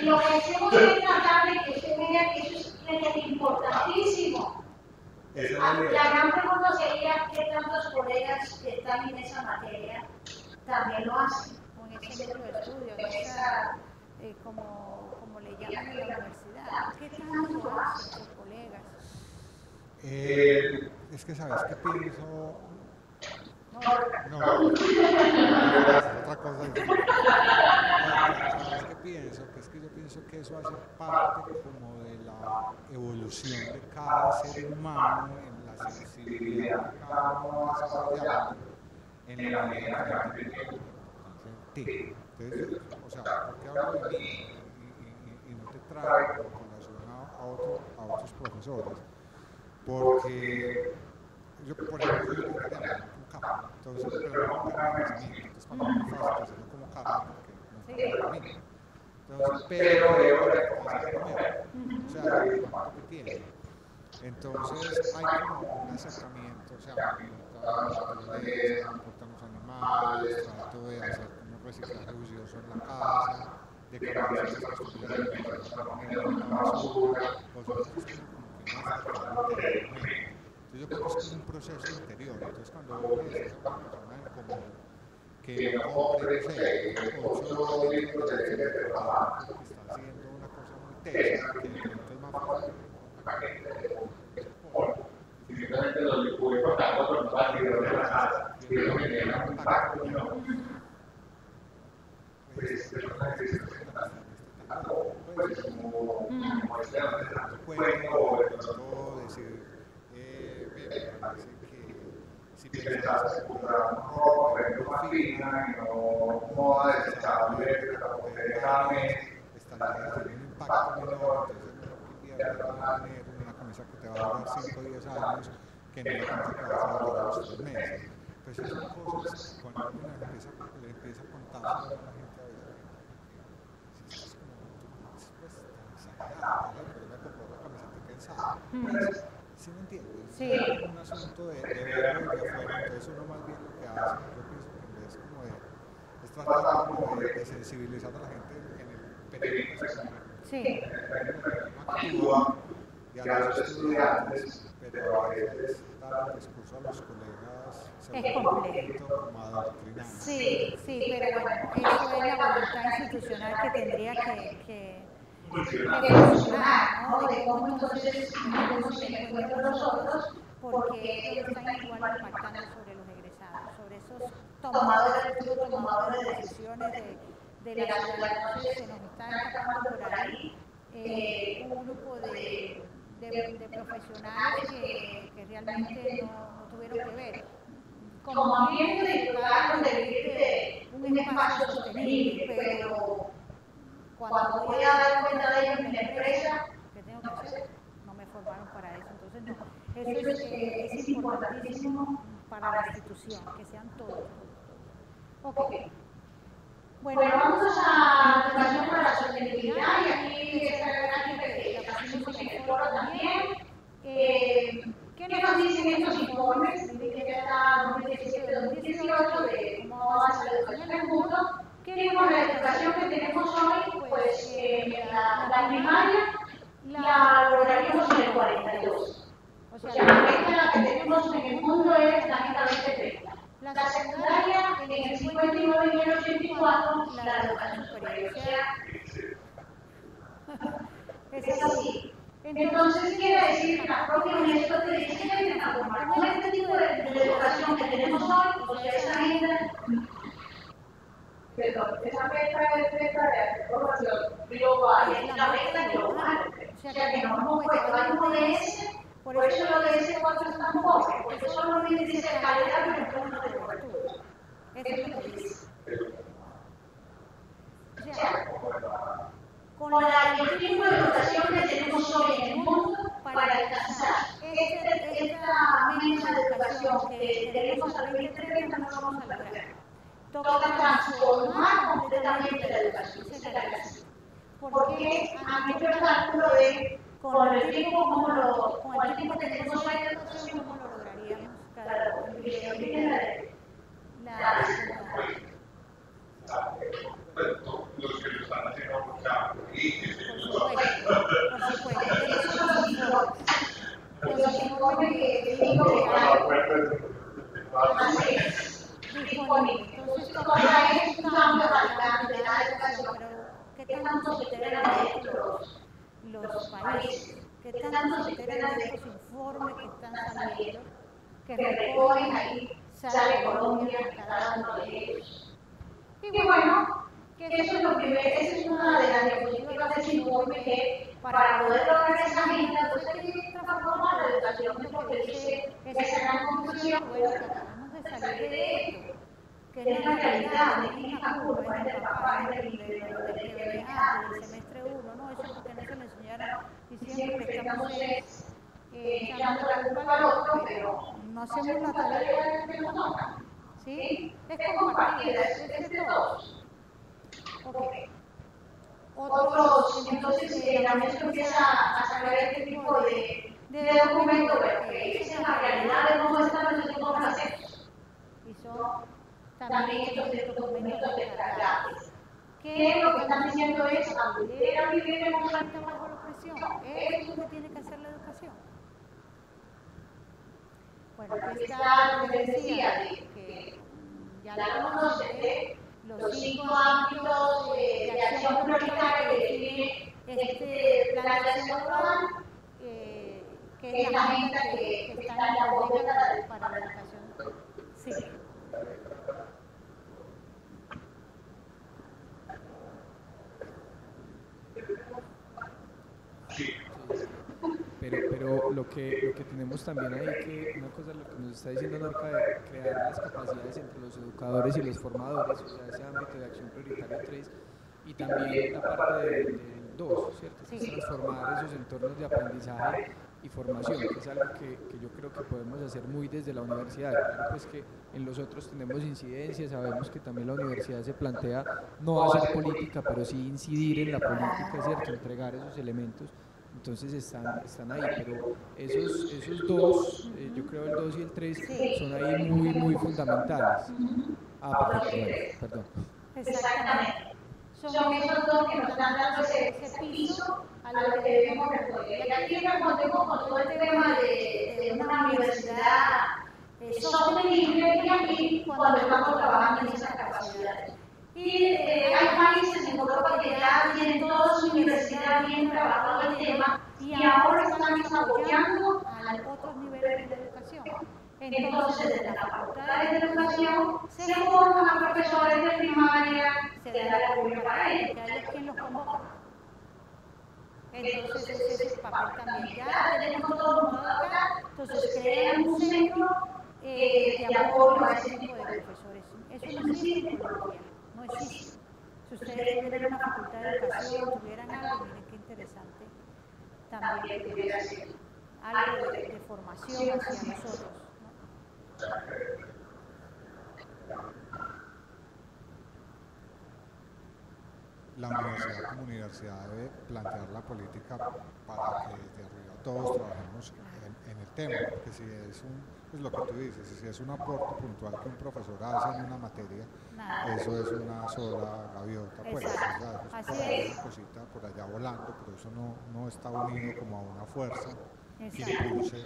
Y Lo que hacemos es tratar de que usted vea que eso es es importantísimo. Ah, la gran pregunta sería qué tantos colegas que están en esa materia también lo hacen. un ejemplo de estudio, esa, eh, como, como le llaman en la universidad. ¿Qué tanto hacen sus colegas? Eh, es que sabes que pienso. No, No, es otra cosa. ¿Sabes qué pienso? Que es que yo pienso que eso hace parte como de la evolución de cada ser humano, en la sensibilidad que cada uno desarrollando, en la medida que. Entonces, o sea, ¿por qué hablo de mí y, y- y- no te traigo a, a otro- a otros profesores? Porque yo, por ejemplo, yo un capa, entonces, pero no un de nacimiento, entonces para mí es fácil hacerlo como capa, porque no fue para mí. Entonces, pero la o sea, el impacto que tiene. Entonces, hay como un acercamiento, o sea, la importan los animales, trato de hacer como un reciclaje juicioso en la casa, de veces las costumbres de una basura, o sea, es como que más acercamiento. Yo creo que es un proceso interior. Entonces cuando vos ves a una persona que no compre, no sé, ocho litros de leche de verdad, que está haciendo una cosa muy que de pronto es más fácil que. Simplemente lo con agua, de la. Y genera un no. Pues es una decisión pues como, este decir, eh, me parece que si pensás comprar un ropa, más fina, y no moda desechable, que la poder cada mes, estaría teniendo un impacto menor, entonces es inviertas más dinero en una camisa que te va a durar 5 o 10 años que en una camisa que vas a durar los 3 meses. Pues esas cosas, cuando uno empieza, le empieza a contar a la gente a veces, si estás como pues, exagerado, ¿no? pero me compró una camiseta cansada. Pues, ¿Sí me entiendes? Sí. Es un asunto de, de verlo desde afuera, entonces uno más bien lo que hace, yo pienso que en vez como de, es tratar como de, de sensibilizar a la gente en el se come, sí, actúa y a los estudiantes, pero a veces dar el discurso a los colegas se Es complejo. como adoctrinante. sí, sí, pero bueno, eso es la voluntad institucional que tendría que, que, que funcionar, ¿no? De cómo entonces tenemos en cuenta nosotros, porque ellos están igual impactando sobre los egresados. estos tomadores, futuros tomadores de decisiones de, de la ciudad. Entonces se nos está por ahí un grupo de, de, de profesionales que, realmente no, no, tuvieron que ver. Como ambiente de lugar donde vivir un espacio sostenible, pero cuando voy a dar cuenta de ello en mi empresa, ¿qué tengo que hacer? No me formaron para eso. Entonces, no, eso es, eh, es importantísimo para la institución, que sean todos. Ok. Bueno, vamos a la educación para la sostenibilidad y aquí esta gráfica que la pusimos en el foro también. Eh, ¿Qué nos dicen estos informes? Miren que ya está 2017-2018 de cómo avanza la educación en el mundo. ¿Qué vimos la educación que tenemos hoy? Pues eh, la, la primaria la lograríamos en el 42. O sea, la meta que tenemos en el mundo es la meta 2030. La secundaria en el 59 y el 84, la educación superior. O sea, es así. Entonces, quiere decir que la propia UNESCO te dice que que con este tipo de, de educación que tenemos hoy, o sea, esa agenda Perdón, esa meta es meta de formación global, es la meta global. O sea, que no vamos a llevar un ODS, por eso de ese 4 es tan pobre, porque solo nos dice calidad, pero no nos de cobertura. Eso es. O sea, con el tipo de educación que tenemos hoy en el mundo para alcanzar este, esta misma educación que tenemos al 2030 no vamos a lograr. Toca transformar completamente la educación. Esa es la razón. Porque hecho el cálculo de con el tiempo, cómo lo, con el tiempo que tenemos hoy en educación, cómo lo lograríamos uno. La, la, los que lo están haciendo ya por supuesto, por supuesto, los informes que digo que hay disponibles. Entonces, todavía es un cambio bastante de la educación, ¿qué tanto se enteran de esto los, países? ¿Qué tanto se enteran de estos informes que están saliendo, que recogen ahí, sale Colombia, cada uno de ellos? Y bueno, que eso es lo que esa es una de las diapositivas de ese informe que para poder lograr esa agenda, entonces hay que transformar la educación, porque dice esa gran conclusión, bueno, que acabamos de salir de esto, que es la realidad, de misma curva, es del papá, es del, del, del que venía antes, del semestre 1, ¿no? Eso porque no se lo enseñaron y siempre estamos es, eh, echando la culpa al otro, pero no hacemos la tarea que nos toca. ¿Sí? Es compartida, es de todos. Ok. Otros, entonces, eh, la UNESCO empieza a sacar este tipo de, de documentos que dicen la realidad de cómo están los equipos también estos documentos descargables. ¿Qué es lo que están diciendo es aprender a vivir en un planeta bajo la opresión? Es lo que tiene que hacer la educación. Bueno, aquí está lo que decía, que ya la conocen, los cinco ámbitos de, de acción prioritaria que define este plan de acción global, eh, que es la agenda que, que está en la bóveda para la educación. Sí. Pero, lo, que, lo que tenemos también ahí, que una cosa lo que nos está diciendo Norca de crear las capacidades entre los educadores y los formadores, o sea, ese ámbito de acción prioritaria 3, y también la parte del 2, ¿cierto? Es transformar esos entornos de aprendizaje y formación, que es algo que, que, yo creo que podemos hacer muy desde la universidad. Claro, pues que en los otros tenemos incidencia, sabemos que también la universidad se plantea no hacer política, pero sí incidir en la política, ¿cierto? Entregar esos elementos entonces están, están ahí, pero esos, esos dos, eh, yo creo el 2 y el 3, son ahí muy, muy fundamentales. Ah, perfecto, perdón. Exactamente. Son esos dos que nos están dando ese, ese piso a lo que debemos responder. Y aquí respondemos con todo el tema de, de una universidad eh, sostenible y aquí cuando estamos trabajando en esas capacidades. Y hay países en Europa que ya tienen todas sus universidades bien trabajado el tema y ahora están apoyando a otros niveles de educación. Entonces, desde las facultades de educación se da el apoyo para ellos, porque a ellos quien los convoca. Entonces ese es el papel también. Ya tenemos todo montado acá, entonces crean un centro eh, de apoyo a ese tipo de profesores. Eso no existe en Colombia, existe. Si ustedes tuvieran una facultad de educación, tuvieran algo, miren qué interesante, también pudiera ser algo de, de formación hacia nosotros. ¿no? la universidad como universidad debe plantear la política para que desde arriba todos trabajemos en, en el tema, porque si es un, es lo que tú dices, si es un aporte puntual que un profesor hace en una materia, Nada. eso es una sola gaviota, pues. ¿verdad? Eso es Así por ahí es. una cosita por allá volando, pero eso no, no está unido como a una fuerza que Exacto. impulse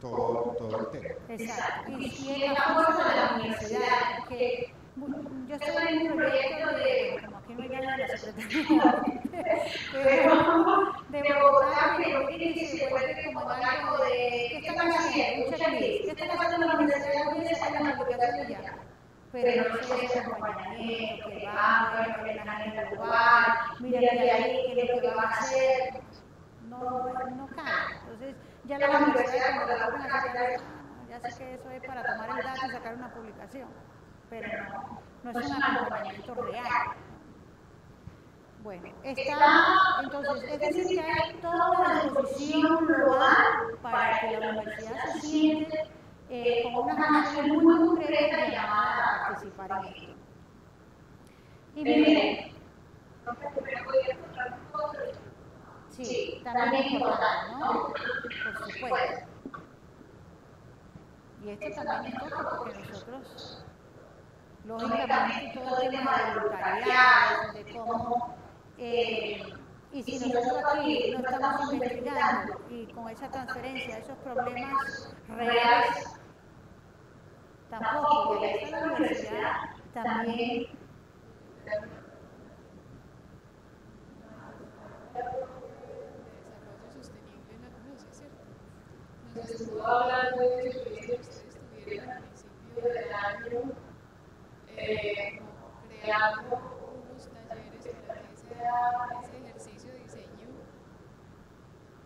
todo, todo el tema. Exacto. Y, y la fuerza de la universidad, porque yo estoy en un proyecto de, como aquí no hay de la Secretaría, pero de Bogotá, que miren que se vuelve como algo de, ¿qué están ¿Qué están haciendo en la universidad? Muy bien, sacan la ya. Pero no sé ese acompañamiento, que van, que la agenda global, miren de ahí, qué es lo que van a hacer. No, no cae. Entonces, ya la universidad cuando la a no, ya sé que eso es para tomar el dato y sacar una publicación, pero no, no es un acompañamiento real. Bueno, está, entonces, es decir, que hay toda una disposición global para que la universidad se siente eh, con unas acciones muy concretas llamadas a participar en esto. Y miren, Sí, también es importante, ¿no? Por supuesto. Y esto también es toca porque nosotros, lógicamente, todo el tema de voluntariado, de cómo, eh, y si nosotros aquí no estamos investigando y con esa transferencia, esos problemas reales, tampoco, y ahí está la universidad también. Nos estuvo hablando de que ustedes tuvieron al principio del año eh, creando unos talleres para que ese, ejercicio de diseño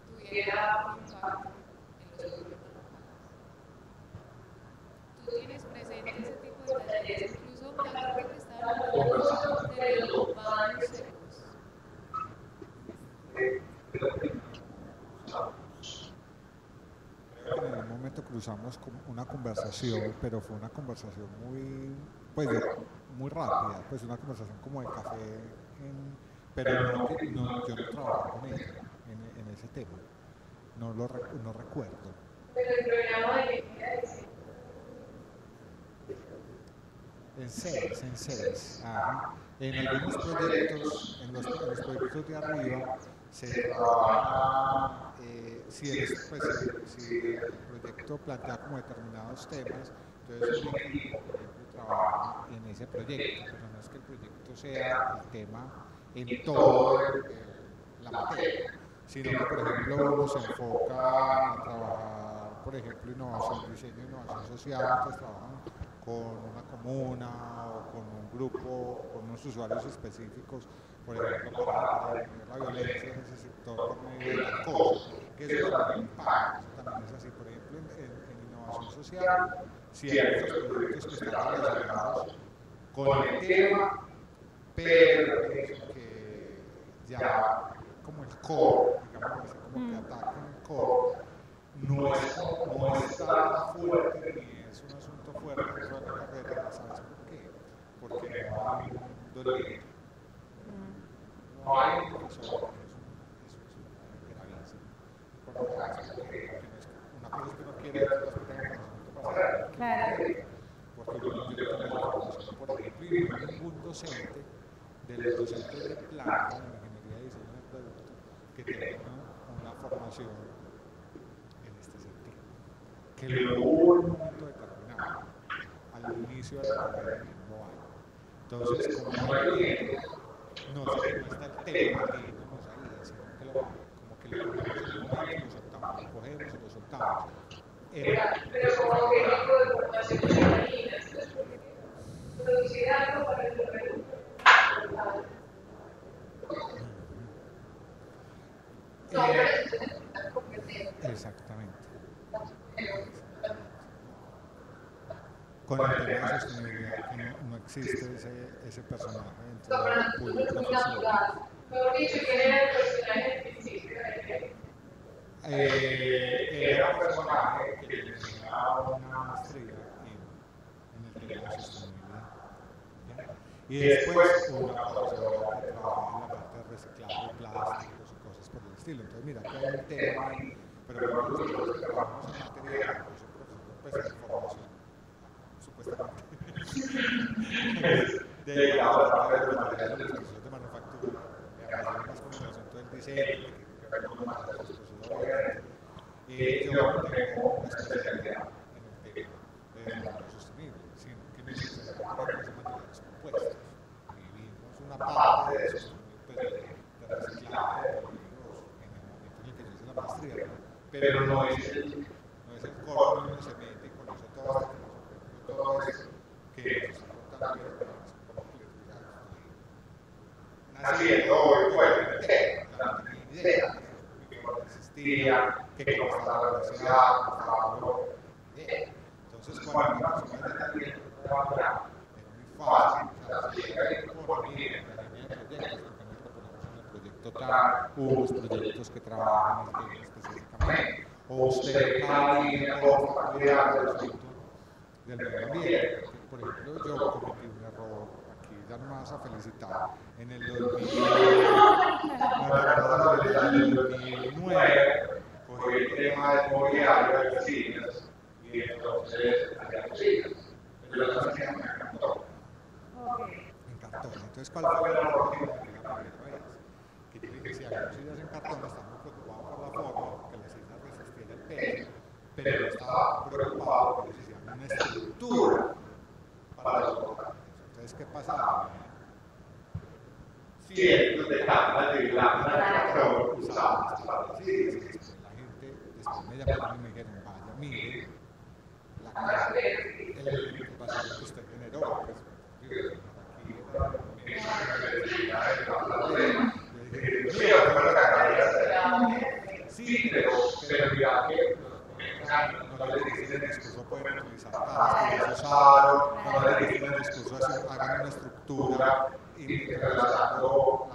tuviera un impacto en los gobiernos locales. Tú tienes presente ese tipo de talleres, incluso me acuerdo que estaban hablando los en algún momento cruzamos una conversación, pero fue una conversación muy, pues, muy rápida, pues una conversación como de café, en- pero no, que- no- yo no trabajé con ella en, en ese tema, no lo no recuerdo. Pero el programa de En seis, en seis. Ajá. En algunos proyectos, en los, en los proyectos de arriba, se trabaja, eh, si, eres, pues, si, si el proyecto plantea como determinados temas, entonces un equipo, por ejemplo, trabaja en ese proyecto, pero no es que el proyecto sea el tema en todo la materia, sino que, por ejemplo, uno se enfoca a trabajar, por ejemplo, innovación, diseño, innovación social, entonces trabajan con una comuna o con un grupo, con unos usuarios específicos, por ejemplo, para prevenir la violencia en ese sector por medio de que eso también impacta, eso también es así. Por ejemplo, en, en- en innovación social, muchos proyectos que están relacionados con el tema, pero que ya como el core, digamos así, como que atacan el core, no es, no es tan fuerte ni es un asunto fuerte dentro de la carrera, ¿sabes por qué? Porque no hay un doliente, no hay un profesor, eso es gravísimo. Por lo tanto, porque no una cosa es que uno quiere otra es que tenga conocimiento para. Claro. Porque yo, yo no tengo la formación, por ejemplo, y no hay ningún docente de los docentes de planta, de ingeniería de diseño de producto, que tenga una, formación en este sentido. Que lo hubo un momento determinado, al inicio de la carrera en el mismo año. Entonces, como no hay no, no está el tema metiéndonos ahí, sino que lo, como que lo cogemos en un y lo soltamos, lo cogemos y lo soltamos. Era- pero como qué tipo de formación te imaginas, producir algo para el Exactamente. Con el tema de sostenibilidad, que no, existe ese, ese personaje era eh, eh, un personaje que tenía una. Y después una que trabajaba en la parte de reciclaje de plástico estilo. Entonces, mira, que hay un tema pero que trabajamos en material, pues, son profesores pues, en formación, supuestamente, a la parte de los materiales de los procesos de manufactura, más con el asunto del diseño, que que ver con los procesos obviamente. Y yo tengo una especialidad en el tema de desarrollo sostenible, sino que en materiales compuestos. Y vimos una parte de eso, pues, de, de reciclaje de polímeros en el momento pero no es el, no es el donde se mete esta filosofía, todo eso que nos naciendo hoy fue el tema, no idea que existía, que cómo estaba la todo, ni idea. Entonces, cuando la persona era muy fácil, llega la línea de proyectos, porque nosotros ponemos en el proyecto tal, unos proyectos que trabajan en el tema específicamente, o usted cada línea o cuidar del medio ambiente. Por ejemplo, yo cometí un error, aquí ya no me vas a felicitar, en el 2000, no, en el 2009, cogí el tema del mobiliario de piscinas y entonces hacía cocinas. Pero yo hacía en cartón. En cartón. Entonces, ¿cuál fue la vez? Que si hago sillas en cartón, estaba muy preocupado por la forma, porque las sillas resistían el peso, pero no estaba preocupado porque necesitaban una estructura para los. Entonces, ¿qué pasaba? Cientos de tablas de láminas de cartón usadas para las sillas. La gente, después me llamaron y me dijeron, vaya, mire, la casa, el, el que usted generó, pues, yo, aquí Sí, pero, pero mira que no les dicen el discurso pueden utilizar no dicen el discurso hagan una estructura y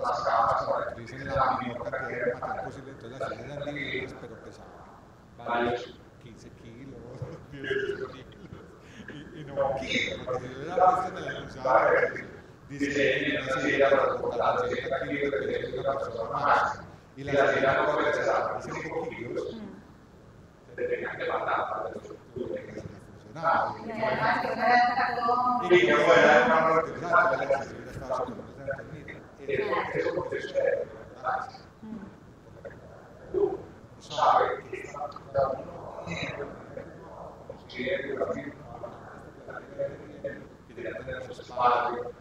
las camas para que utilicen la menor cantidad de posible, entonces sillas eran pero pesaban varios 15 kilos, 18 kilos, y, no porque puesto en el usado, dice una silla para soportar 80 kilos de peso de una persona máxima, y la silla no puede pesar 5 kilos, se tenía que matar para la estructura y que se funcionaba. Y que fuera una reutilizada, que la silla estaba súper presente. Mira, eso es eso de verdad. Sabe que está que debe tener su espacio, que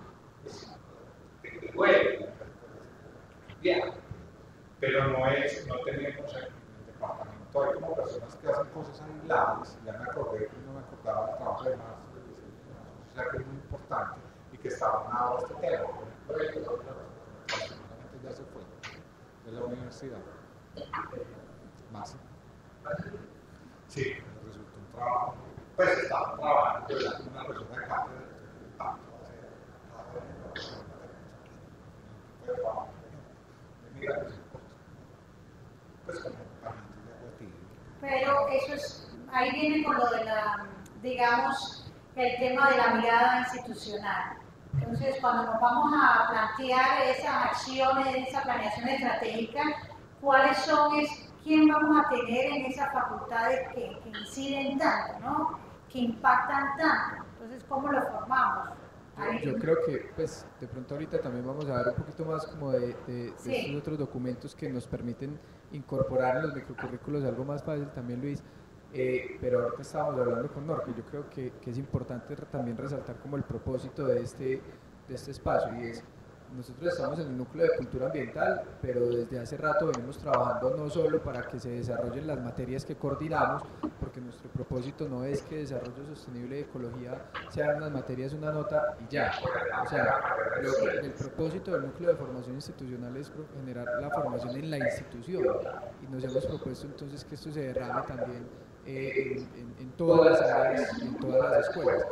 Bueno, ya, pero no es, no tenemos en el departamento, hay como personas que hacen cosas aisladas, ya me acordé que no me acordaba del trabajo de Marx, o sea que es muy importante y que está abonado a este tema. Por ejemplo, ya se fue de la universidad. Más. Sí, resultó un trabajo. Pues estaba trabajando una persona de cátedra, tanto va a ser cada trabajo. Mira, pues con acompañamiento de agua tibia. Pero eso es, ahí viene con lo de la, digamos, el tema de la mirada institucional. Entonces, cuando nos vamos a plantear esas acciones, esa planeación estratégica, ¿cuáles son, es, quién vamos a tener en esas facultades que, que inciden tanto, ¿no? que impactan tanto? Entonces, ¿cómo lo formamos? Yo creo que, pues, de pronto ahorita también vamos a ver un poquito más como de, de- de Sí. estos otros documentos que nos permiten incorporar en los microcurrículos algo más fácil también, Luis, Eh, pero ahorita estábamos hablando con Norte, yo creo que, que, es importante también resaltar como el propósito de este, de este espacio y es nosotros estamos en el núcleo de cultura ambiental, pero desde hace rato venimos trabajando no solo para que se desarrollen las materias que coordinamos, porque nuestro propósito no es que desarrollo sostenible y ecología sean unas materias, una nota y ya. O sea, el propósito del núcleo de formación institucional es generar la formación en la institución y nos hemos propuesto entonces que esto se derrame también eh, en, en todas las áreas en todas las escuelas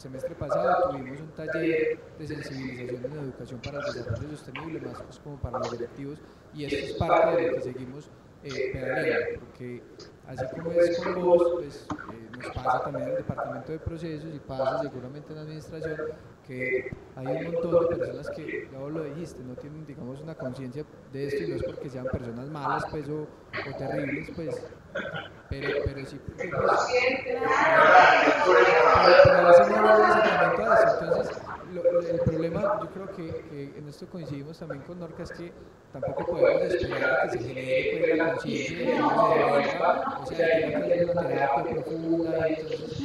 semestre pasado tuvimos un taller de sensibilización en educación para el desarrollo sostenible, más pues como para los directivos, y esto es parte de lo que seguimos eh, pedaleando, porque así como es con vos, pues eh, nos pasa también en el departamento de procesos y pasa seguramente en la administración, hay un montón de personas que, ya vos lo dijiste, no tienen, digamos, una conciencia de esto y no es porque sean personas malas, pues, o, o terribles, pues, pero, pero sí, porque, pues, entonces, lo, el problema, yo creo que, que, en esto coincidimos también con Norca, es que tampoco podemos esperar que se genere pues, la conciencia de que no se deba, o sea, tiene que una terapia profunda y entonces,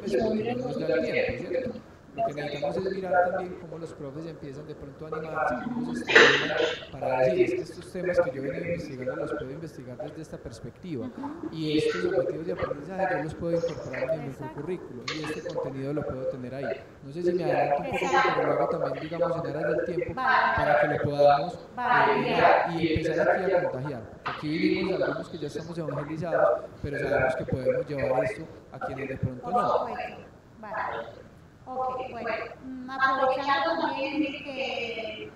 pues, porque no nos da el tiempo, ¿cierto? Lo que necesitamos es mirar también cómo los profes empiezan de pronto a animarse, cómo se estimulan para decir, es que estos temas que yo he venido investigando los puedo investigar desde esta perspectiva y estos objetivos de aprendizaje yo los puedo incorporar en mi currículo y este contenido lo puedo tener ahí. No sé si me adelanto un poquito, pero luego también, digamos, en aras del tiempo para que lo podamos eh, y empezar aquí a contagiar. Aquí vivimos algunos que ya estamos evangelizados, pero sabemos que podemos llevar esto a quienes de pronto no. Ok, bueno, mm, aprovechando también que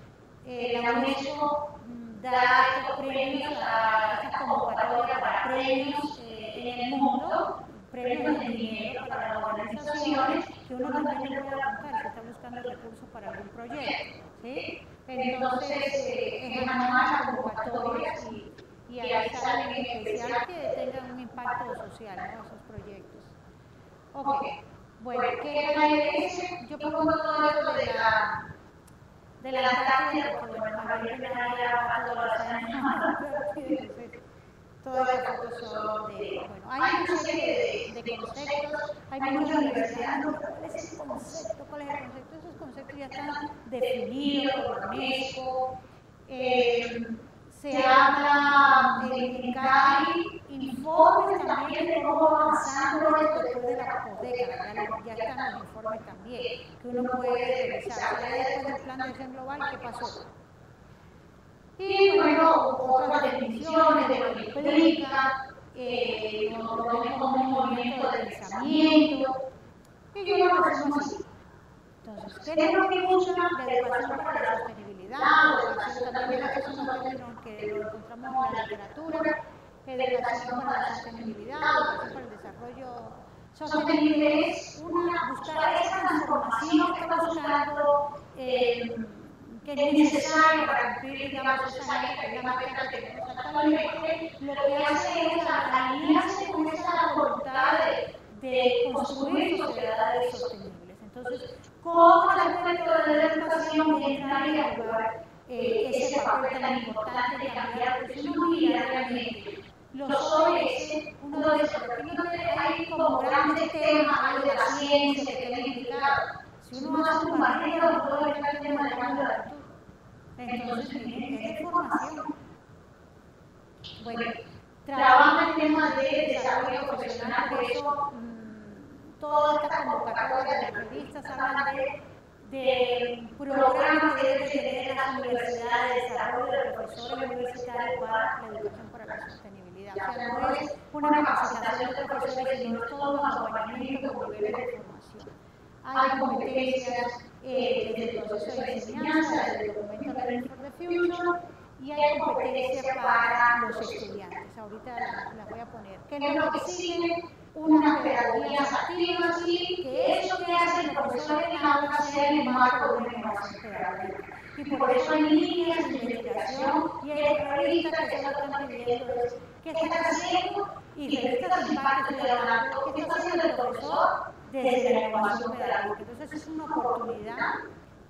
eh, la UNESCO mm, da estos premios a estas convocatorias para premios eh, en el mundo, premios de dinero para las organizaciones, que uno también le puede apuntar si está buscando recursos para algún proyecto. ¿sí? Entonces, eh, es anual convocatorias y, y ahí salen en especial que tengan un impacto social, ¿no? esos proyectos. Ok. Bueno, ¿qué es? Yo pongo todo esto de la, de la Antártida, porque bueno, María Nadia todos los años todas las fotos son de, bueno, hay una serie de, de conceptos, hay muchas universidades, ¿cuál es el concepto? ¿Cuál es el concepto? Esos conceptos ya están definidos por la. Eh, se habla de que hay informes también de cómo avanzando después de la posdécada, ya, ya están los informes también, que uno puede revisar. después del plan de acción global, ¿qué pasó? Y bueno, otras definiciones de lo que implica, eh, como un movimiento de pensamiento, y yo lo resumo así. Entonces, ¿qué es lo que busca la educación para la sostenibilidad? La educación también es un término que lo encontramos en la literatura, educación para la sostenibilidad, educación para el desarrollo sostenible es una, buscar esa transformación que está buscando, eh, que es necesaria para cumplir, digamos, esa que meta que tenemos actualmente, lo que hace es alinearse con esa voluntad de, de construir sociedades sostenibles. Entonces, ¿cómo el aspecto de la educación entra a jugar eh, ese papel tan importante de cambiar? Porque uno mira realmente los ODS, uno de esos, hay como grandes temas de la ciencia que tienen indicado. Si uno hace un barrido, no puede ver el tema de la juventud. Entonces, miren, es de formación. Bueno, trabaja el tema de desarrollo profesional, por eso todas estas convocatorias de las revistas hablan de de programas que deben tener las universidades de desarrollo de profesores universitarios para la educación para la sostenibilidad. O sea, no es una capacitación de profesores, sino es todo un acompañamiento con niveles de formación. Hay competencias eh, desde el proceso de enseñanza, desde el documento Learning for the Future, y hay competencias para los estudiantes. Ahorita las, voy a poner. Que nos exigen unas pedagogías activas y que eso que hace el profesor en la aula sea el marco de una innovación pedagógica y por eso hay líneas de investigación y hay revistas que están pidiendo qué están haciendo y revistas de estoy hablando, qué está haciendo el profesor desde la innovación pedagógica. Entonces es una oportunidad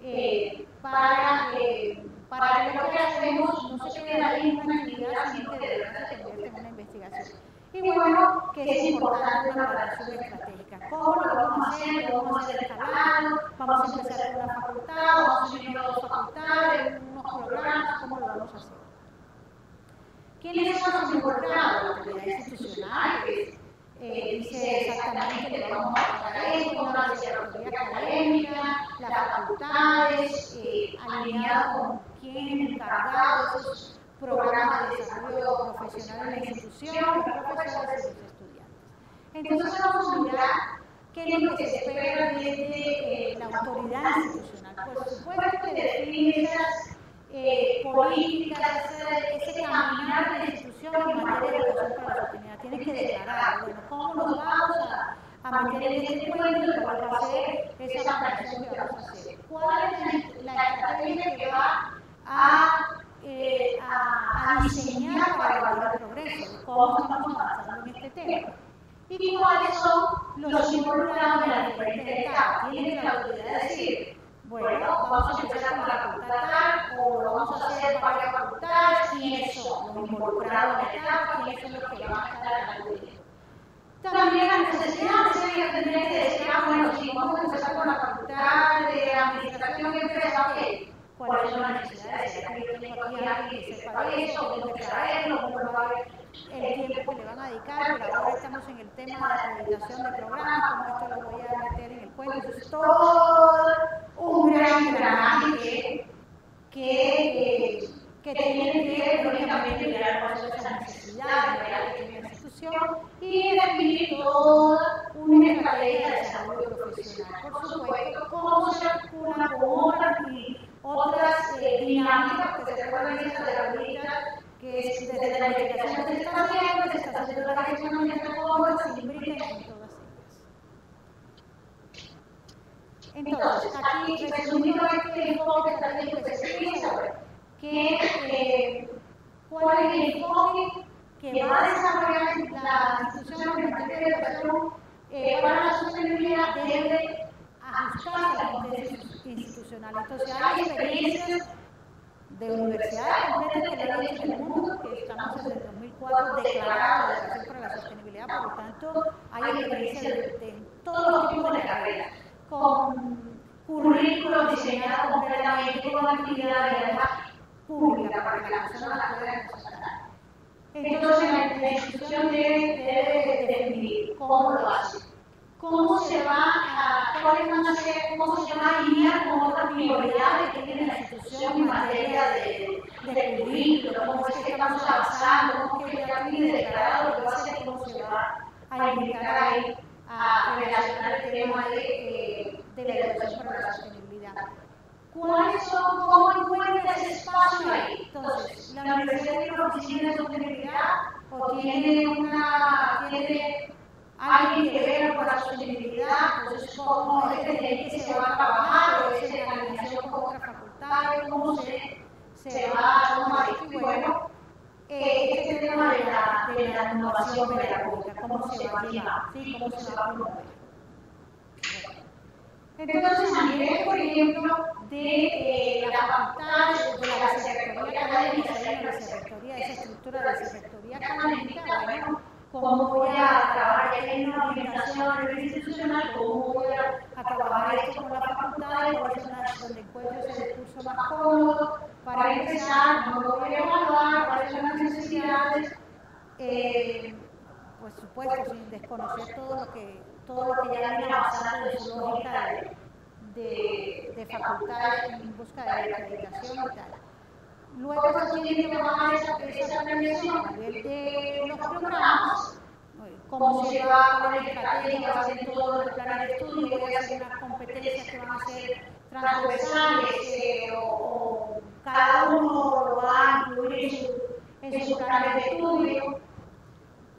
eh, para, eh, para que lo que hacemos no se quede ahí en una actividad, sino que de verdad se convierta en una investigación. Y bueno, una planeación estratégica. ¿Cómo lo vamos a hacer? ¿Lo vamos a hacer escalado? ¿Vamos a empezar con una facultad? ¿Vamos a unir dos facultades? ¿Unos programas? ¿Cómo lo vamos a hacer? ¿Quiénes son los involucrados? La autoridad institucional, eh, dice exactamente que vamos a pagar esto, una vicerrectoría académica, las facultades, eh, alineado con quién es encargado programas de desarrollo profesional en la institución, los profesores y los estudiantes. Entonces vamos a mirar qué es lo que se espera desde eh, la autoridad institucional. Por supuesto que define esas eh, políticas, ese, ese, caminar de la institución en materia de educación para la sostenibilidad. Tiene que declarar, bueno, cómo nos vamos a, a en este y cuál va a ser esa operación que vamos a hacer. ¿Cuál es la, la estrategia que va a eh, a, a, diseñar para evaluar el progreso, de cómo estamos avanzando en este tema. ¿Y cuáles son los involucrados en las diferentes etapas? Tiene la autoridad de decir, bueno, vamos a empezar con la facultad tal, o lo vamos a hacer para facultades, quiénes son los involucrados en la etapa, quiénes son los que van a estar a cargo de esto. También la necesidad sería tener que decir, ah, bueno, si vamos a empezar con la facultad de administración y empresa, ¿qué? Cuáles son las necesidades, será que yo tengo aquí a alguien que sepa de eso, cómo traerlo, cómo va a el tiempo que le van a dedicar, pero ahora estamos en el tema de la acreditación de programas, como esto lo voy a meter en el cuento, eso es todo un gran engranaje que, que tiene que, lógicamente, mirar cuáles son esas necesidades que tiene la institución y definir toda una estrategia de desarrollo profesional. Por supuesto, cómo se articula con otras otras eh, dinámicas que se pueden desarrollar ahorita, que es desde la investigación que se está haciendo, se está haciendo la gestión de cosas, se imbrican en todas. Entonces, aquí resumiendo este enfoque estratégico que se utiliza, que, eh, cuál es el enfoque que va a desarrollar la institución en materia de educación eh, para la sostenibilidad debe ajustarse a la institucional. Entonces hay experiencias de universidades completas que la en el mundo, que estamos desde el 2004 declarados de educación para la sostenibilidad, por lo tanto hay experiencias de, de todos los tipos de carreras, con currículos diseñados completamente, con actividades públicas para que la persona la pueda constatar. Entonces la institución debe, debe definir cómo lo hace cómo se va a, cuáles van a ser, cómo se va a alinear con otras prioridades que tiene la institución en materia de, de cómo es que estamos avanzando, cómo es que ya tiene declarado que va a hacer, cómo se va a invitar ahí a relacionar el tema de, eh, de la educación para la sostenibilidad. ¿Cuáles son, cómo encuentra ese espacio ahí? Entonces, la universidad tiene una oficina de sostenibilidad o tiene una, tiene alguien que vea por la sostenibilidad, entonces cómo es que, que se va a trabajar, o es en alineación con otra facultad, cómo se, se va a tomar esto y bueno, eh, este tema de la, de la innovación pedagógica, cómo se va a llevar, ¿sí? cómo se va a promover. Entonces, a nivel, por ejemplo, de eh, la facultad, de la vicerrectoría académica, de la de esa estructura de vicerrectoría académica, bueno, cómo voy a trabajar en una nivel institucional, cómo voy a, trabajar esto con la facultad, cuáles son las donde encuentro ese discurso más cómodo, para empezar, cómo voy a evaluar, cuáles son las necesidades, eh, por supuesto, sin desconocer todo lo que, todo lo que ya viene avanzando en su lógica de, de, de facultades en busca de la acreditación y tal. Luego se tiene que bajar esa, esa planeación a nivel de los programas, cómo se va a la estrategia, va a ser todo el plan de estudio, voy a hacer unas competencias que van a ser transversales eh, o, o, cada uno lo va a incluir en su, en su plan de estudio.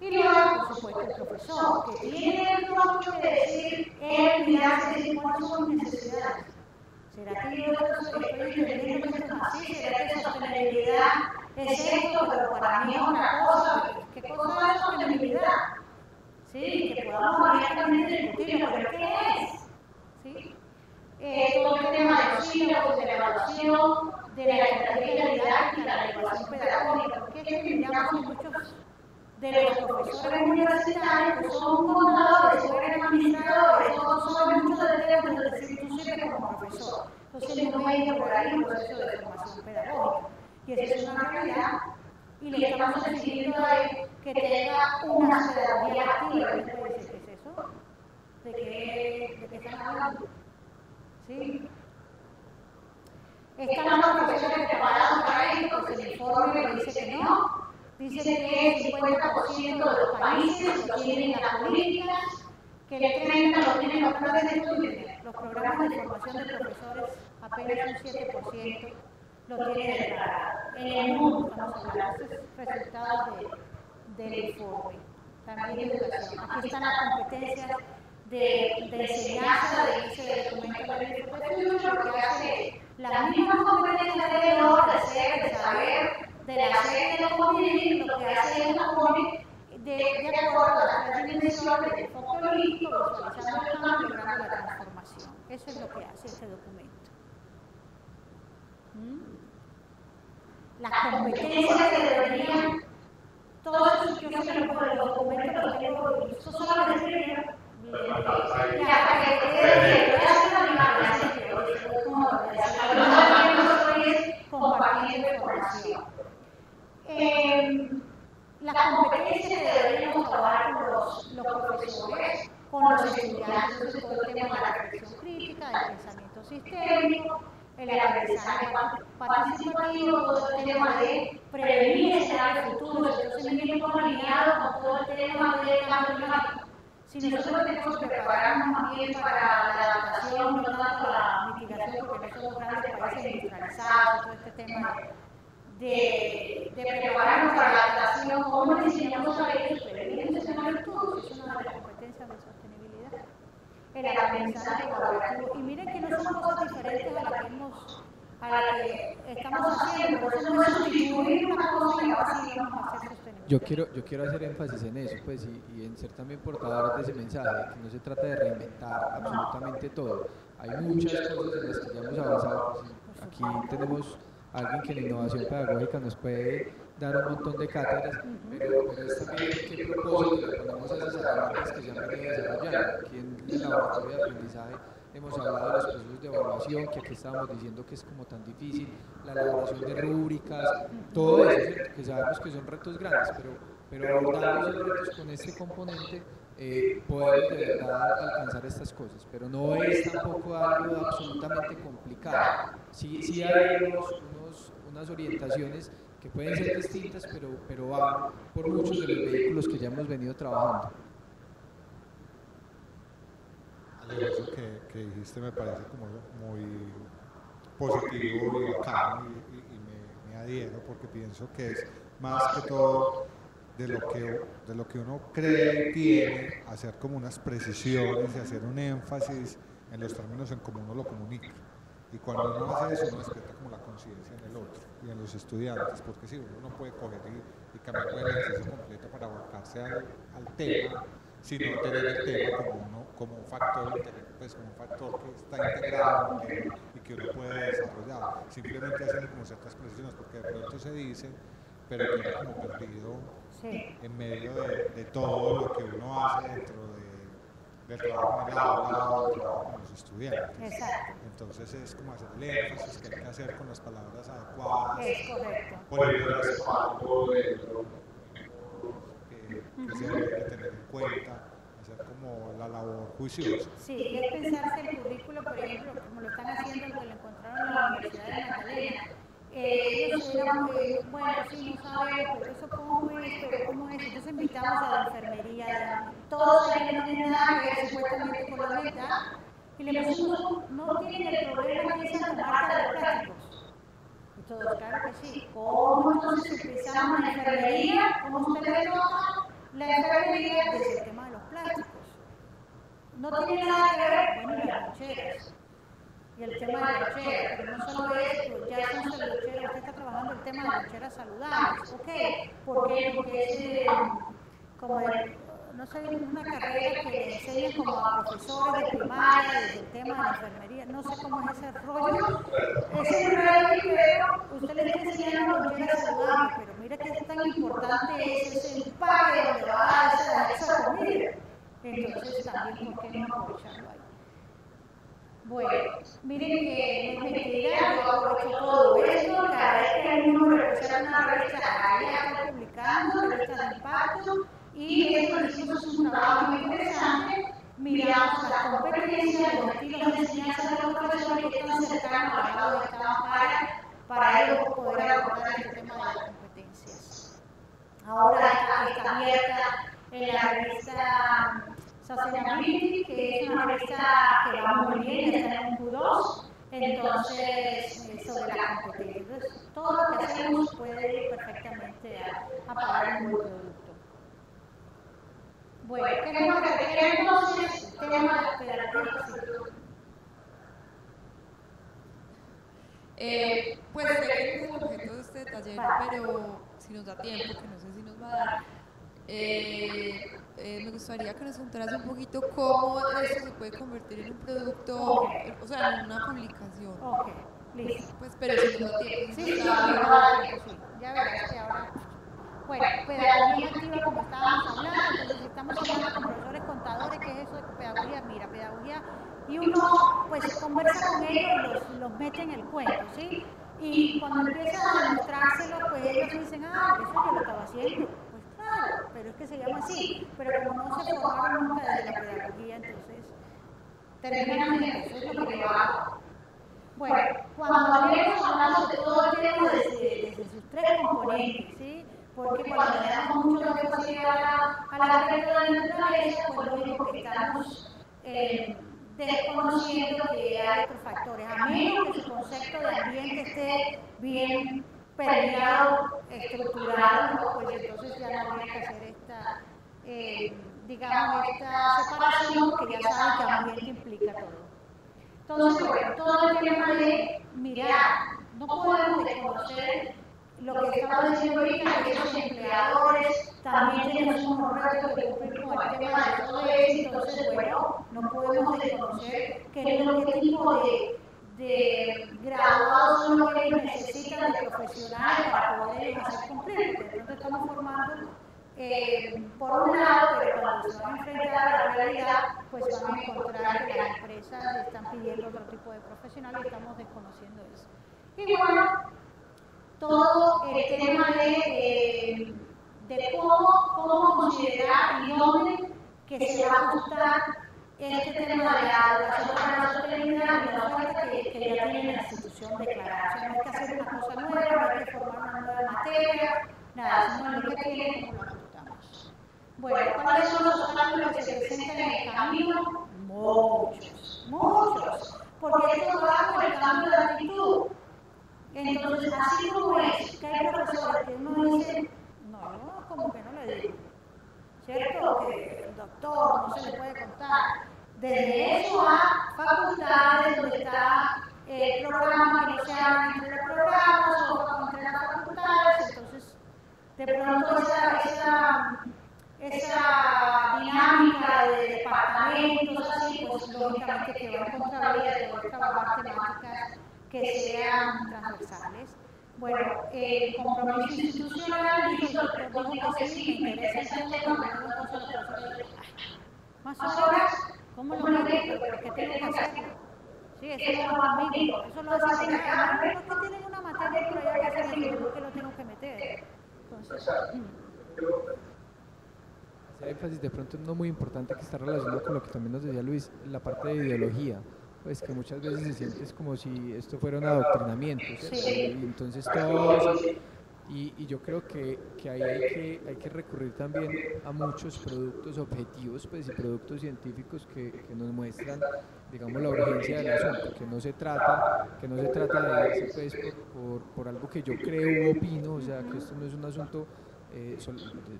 Y luego, por supuesto, el profesor, que tiene el rol de decir, él cuáles son sus necesidades. ¿Será que así? ¿Será que sostenibilidad es esto? Pero para mí es otra cosa. ¿Qué cosa es sostenibilidad? Sí, que podamos abiertamente discutirlo, pero ¿qué es? ¿Sí? Eh, todo el tema de los sílabos, de la evaluación, de la estrategia didáctica, la evaluación pedagógica, que en muchos de los profesores universitarios que son contadores eran administradores o saben mucho del tema, entonces tú sirves como profesor. Por ahí un proceso de formación pedagógica. Y esa es una realidad y estamos exigiendo que tenga una pedagogía activa. ¿Qué es eso? ¿De qué, de qué están hablando? ¿Sí? Están los profesores preparados para esto, pues el informe dice que no. Dice que el 50% de los países lo tienen en las políticas, que el 30% lo tienen los planes de estudio. Los programas de formación de profesores apenas un 7% lo tienen declarado. En el mundo estamos hablando, estos resultados de, del informe. También educación. Aquí están las competencias de, de enseñanza de ese documento de la lo que hace las mismas competencias de lo de hacer, de saber, de serie de los convivir, lo que hace es CONI de, de acuerdo a las tres dimensiones del foco holístico, visualizando el cambio y logrando la transformación. Eso es lo que hace este documento. ¿Mm? Las competencias que deberían, todos esos yo sé que los documentos los tengo, eso solamente compartiendo información. Eh, la competencia que deberíamos trabajar con los, los profesores, con los estudiantes, todo el tema de la reflexión crítica, del pensamiento sistémico, el aprendizaje participativo, todo el tema de prevenir escenarios futuros, entonces viene alineado con todo el tema de cambio climático. Si nosotros tenemos que prepararnos más bien para la adaptación, no tanto la mitigación, porque no somos grandes países industrializados, todo este tema de, de, prepararnos para la adaptación, cómo diseñamos a ellos, prevenir escenarios todos, es una de las competencias de sostenibilidad. El aprendizaje colaborativo. Y miren que no son cosas diferentes a las que hemos a la que estamos haciendo, por eso no es sustituir una cosa y ahora sí vamos a hacer sostenible. Yo quiero, yo quiero hacer énfasis en eso, pues, y, y en ser también portadores de ese mensaje, que no se trata de reinventar absolutamente todo. Hay muchas cosas en las que ya hemos avanzado. Pues, aquí tenemos a alguien que en innovación pedagógica nos puede dar un montón de cátedras, pero, pero es también qué propósito le ponemos a esas herramientas que se han venido desarrollando. Aquí en el laboratorio de aprendizaje hemos hablado de los procesos de evaluación, que aquí estábamos diciendo que es como tan difícil, la elaboración de rúbricas, todo eso, que sabemos que son retos grandes, pero, pero abordando esos retos con este componente eh, podemos de verdad alcanzar estas cosas, pero no es tampoco algo absolutamente complicado. Sí, sí hay unos, unos, unas orientaciones que pueden ser distintas, pero, pero van por muchos de los vehículos que ya hemos venido trabajando eso que, que, dijiste me parece como muy positivo y bacán y, y, me, me, adhiero porque pienso que es más que todo de lo que, de lo que uno cree y tiene, hacer como unas precisiones y hacer un énfasis en los términos en cómo uno lo comunica. Y cuando uno hace eso, uno despierta conciencia en el otro y en los estudiantes, porque si uno no puede coger y, y cambiar el ejercicio completo para abarcarse al, al tema, sino tener el tema como, uno, como un factor pues como un factor que está integrado y que uno puede desarrollar. Simplemente haciendo como ciertas precisiones, porque de pronto se dice, pero queda como perdido sí. en medio de, de, todo lo que uno hace dentro de, del trabajo en el aula, del trabajo con los estudiantes. Exacto. Entonces es como hacer el énfasis que hay que hacer con las palabras adecuadas. Es correcto. Por el respaldo dentro que, que se debe tener en cuenta hacer como la labor juiciosa. Sí, es pensarse el currículo, por ejemplo, como lo están haciendo, lo que lo encontraron en la Universidad de Magdalena. Eh, ellos eran, eh, bueno, sí, no sabemos, pero eso cómo es, pero cómo es. Entonces invitamos a la enfermería, todos ellos no tienen nada que ver supuestamente con la meta, y le pusimos, no tienen el problema que es Santa Marta de plásticos. Y claro que sí. ¿Cómo entonces empezamos la enfermería? ¿Cómo usted le toca la enfermería desde el tema de los plásticos? No tiene nada que ver, bueno, las loncheras y el tema de loncheras, pero no solo eso, ya son loncheras, usted está trabajando el tema de loncheras saludables, ¿ok? ¿Por qué? Porque es como el, no soy una carrera que enseñe como a profesores de primaria el tema de la enfermería, no sé cómo es ese rollo. Ese rollo que usted le está enseñando lo que era saludable, pero mira que es tan importante ese, empaque donde va esa, esa comida. Entonces también, ¿por qué no aprovecharlo ahí? Bueno, miren que me mentira, yo aprovecho todo esto, cada vez que hay uno representa una revista, ahí está publicando, revista de impacto, y esto hicimos un trabajo muy interesante, miramos las competencias, los estilos de los profesores que están cercanos al lado de cada para, para ellos poder abordar este tema de las competencias. Ahora está, abierta en la revista Sustainability, que es una revista que va muy bien, está en un Q2, entonces eh, sobre la competencia. Entonces, todo lo que hacemos puede ir perfectamente a, un buen producto. Bueno, ¿qué más requiere entonces? El tema pedagógico. Eh, pues sé que es el objeto de este taller, pero si nos da tiempo, que no sé si nos va a dar, eh, eh, me gustaría que nos contaras un poquito cómo esto se puede convertir en un producto, o sea, en una publicación. Ok, listo. Pues, pero si nos da tiempo. Sí, sí, sí. Ya verás que ahora. Bueno, pedagogía activa, como estábamos hablando, entonces estamos hablando con profesores contadores, ¿qué es eso de pedagogía? Mira, pedagogía, y uno pues conversa con ellos y los, los mete en el cuento, ¿sí? Y cuando empiezan a demostrárselo, pues ellos dicen, ah, eso yo lo estaba haciendo. Pues claro, pero es que se llama así, pero como no se formaron nunca desde la pedagogía, entonces terminan en eso, es lo que yo hago. Bueno, cuando hablemos hablando de todo el tema desde sus tres componentes, ¿sí? Porque cuando le damos mucho énfasis a la, a la parte de la naturaleza, pues lo único que estamos eh, desconociendo que hay otros factores, a menos que su concepto de ambiente esté bien permeado, estructurado, pues entonces ya no habría que hacer esta, eh, digamos, esta separación, porque ya saben que ambiente implica todo. Entonces, bueno, todo el tema de mirar, no podemos desconocer lo que estaba diciendo ahorita, que los empleadores también tenemos unos retos que cumplir con el tema de todo eso, entonces, bueno, no podemos desconocer qué es lo que tipo de, de graduados son los que necesitan de profesionales para poder ellos hacer cumplir, pronto estamos formando eh, por un lado, pero cuando se van a enfrentar a la realidad, pues van a encontrar que las empresas están pidiendo otro tipo de profesionales y estamos desconociendo eso. Y bueno, todo el tema de, eh, de cómo, cómo considerar y dónde que se va a ajustar este tema de la educación para la sostenibilidad y la oferta que, que ya tiene la institución declarada. O sea, no hay que hacer una cosa nueva, no hay que formar una nueva materia, nada, sino lo que tiene, lo ajustamos. Bueno, ¿cuáles son los obstáculos que se presentan en el camino? Muchos, muchos, porque esto va con el cambio de actitud. Entonces, así como es, que hay profesores que uno dice, no, como que no le digo, ¿cierto? Que el doctor no se le puede contar. Desde eso a facultades donde está el programa que no se hablan entre los programas o entre las facultades, entonces de pronto esa, esa, esa dinámica de departamentos así, pues lógicamente que va en contravía de poder trabajar temáticas que sean transversales. Bueno, el compromiso institucional, el doctor, dijo que sí, me interesa el tema, no los profesores, más horas, ¿cómo lo meto? ¿Por qué tengo que hacerlo? Sí, eso no va conmigo, eso lo hace acá, no es que tienen una materia por allá que hacen ¿por qué lo tengo que meter? Entonces, Hacer énfasis de pronto no muy importante que está relacionado con lo que también nos decía Luis, la parte de ideología. Pues que muchas veces se siente es como si esto fuera un adoctrinamiento. Sí. Y entonces todos, y, y yo creo que, que ahí hay que, hay que recurrir también a muchos productos objetivos pues, y productos científicos que, que nos muestran, digamos, la urgencia del asunto, que no se trata, que no se trata de irse pues, por, por, por algo que yo creo o opino, o sea, que esto no es un asunto eh,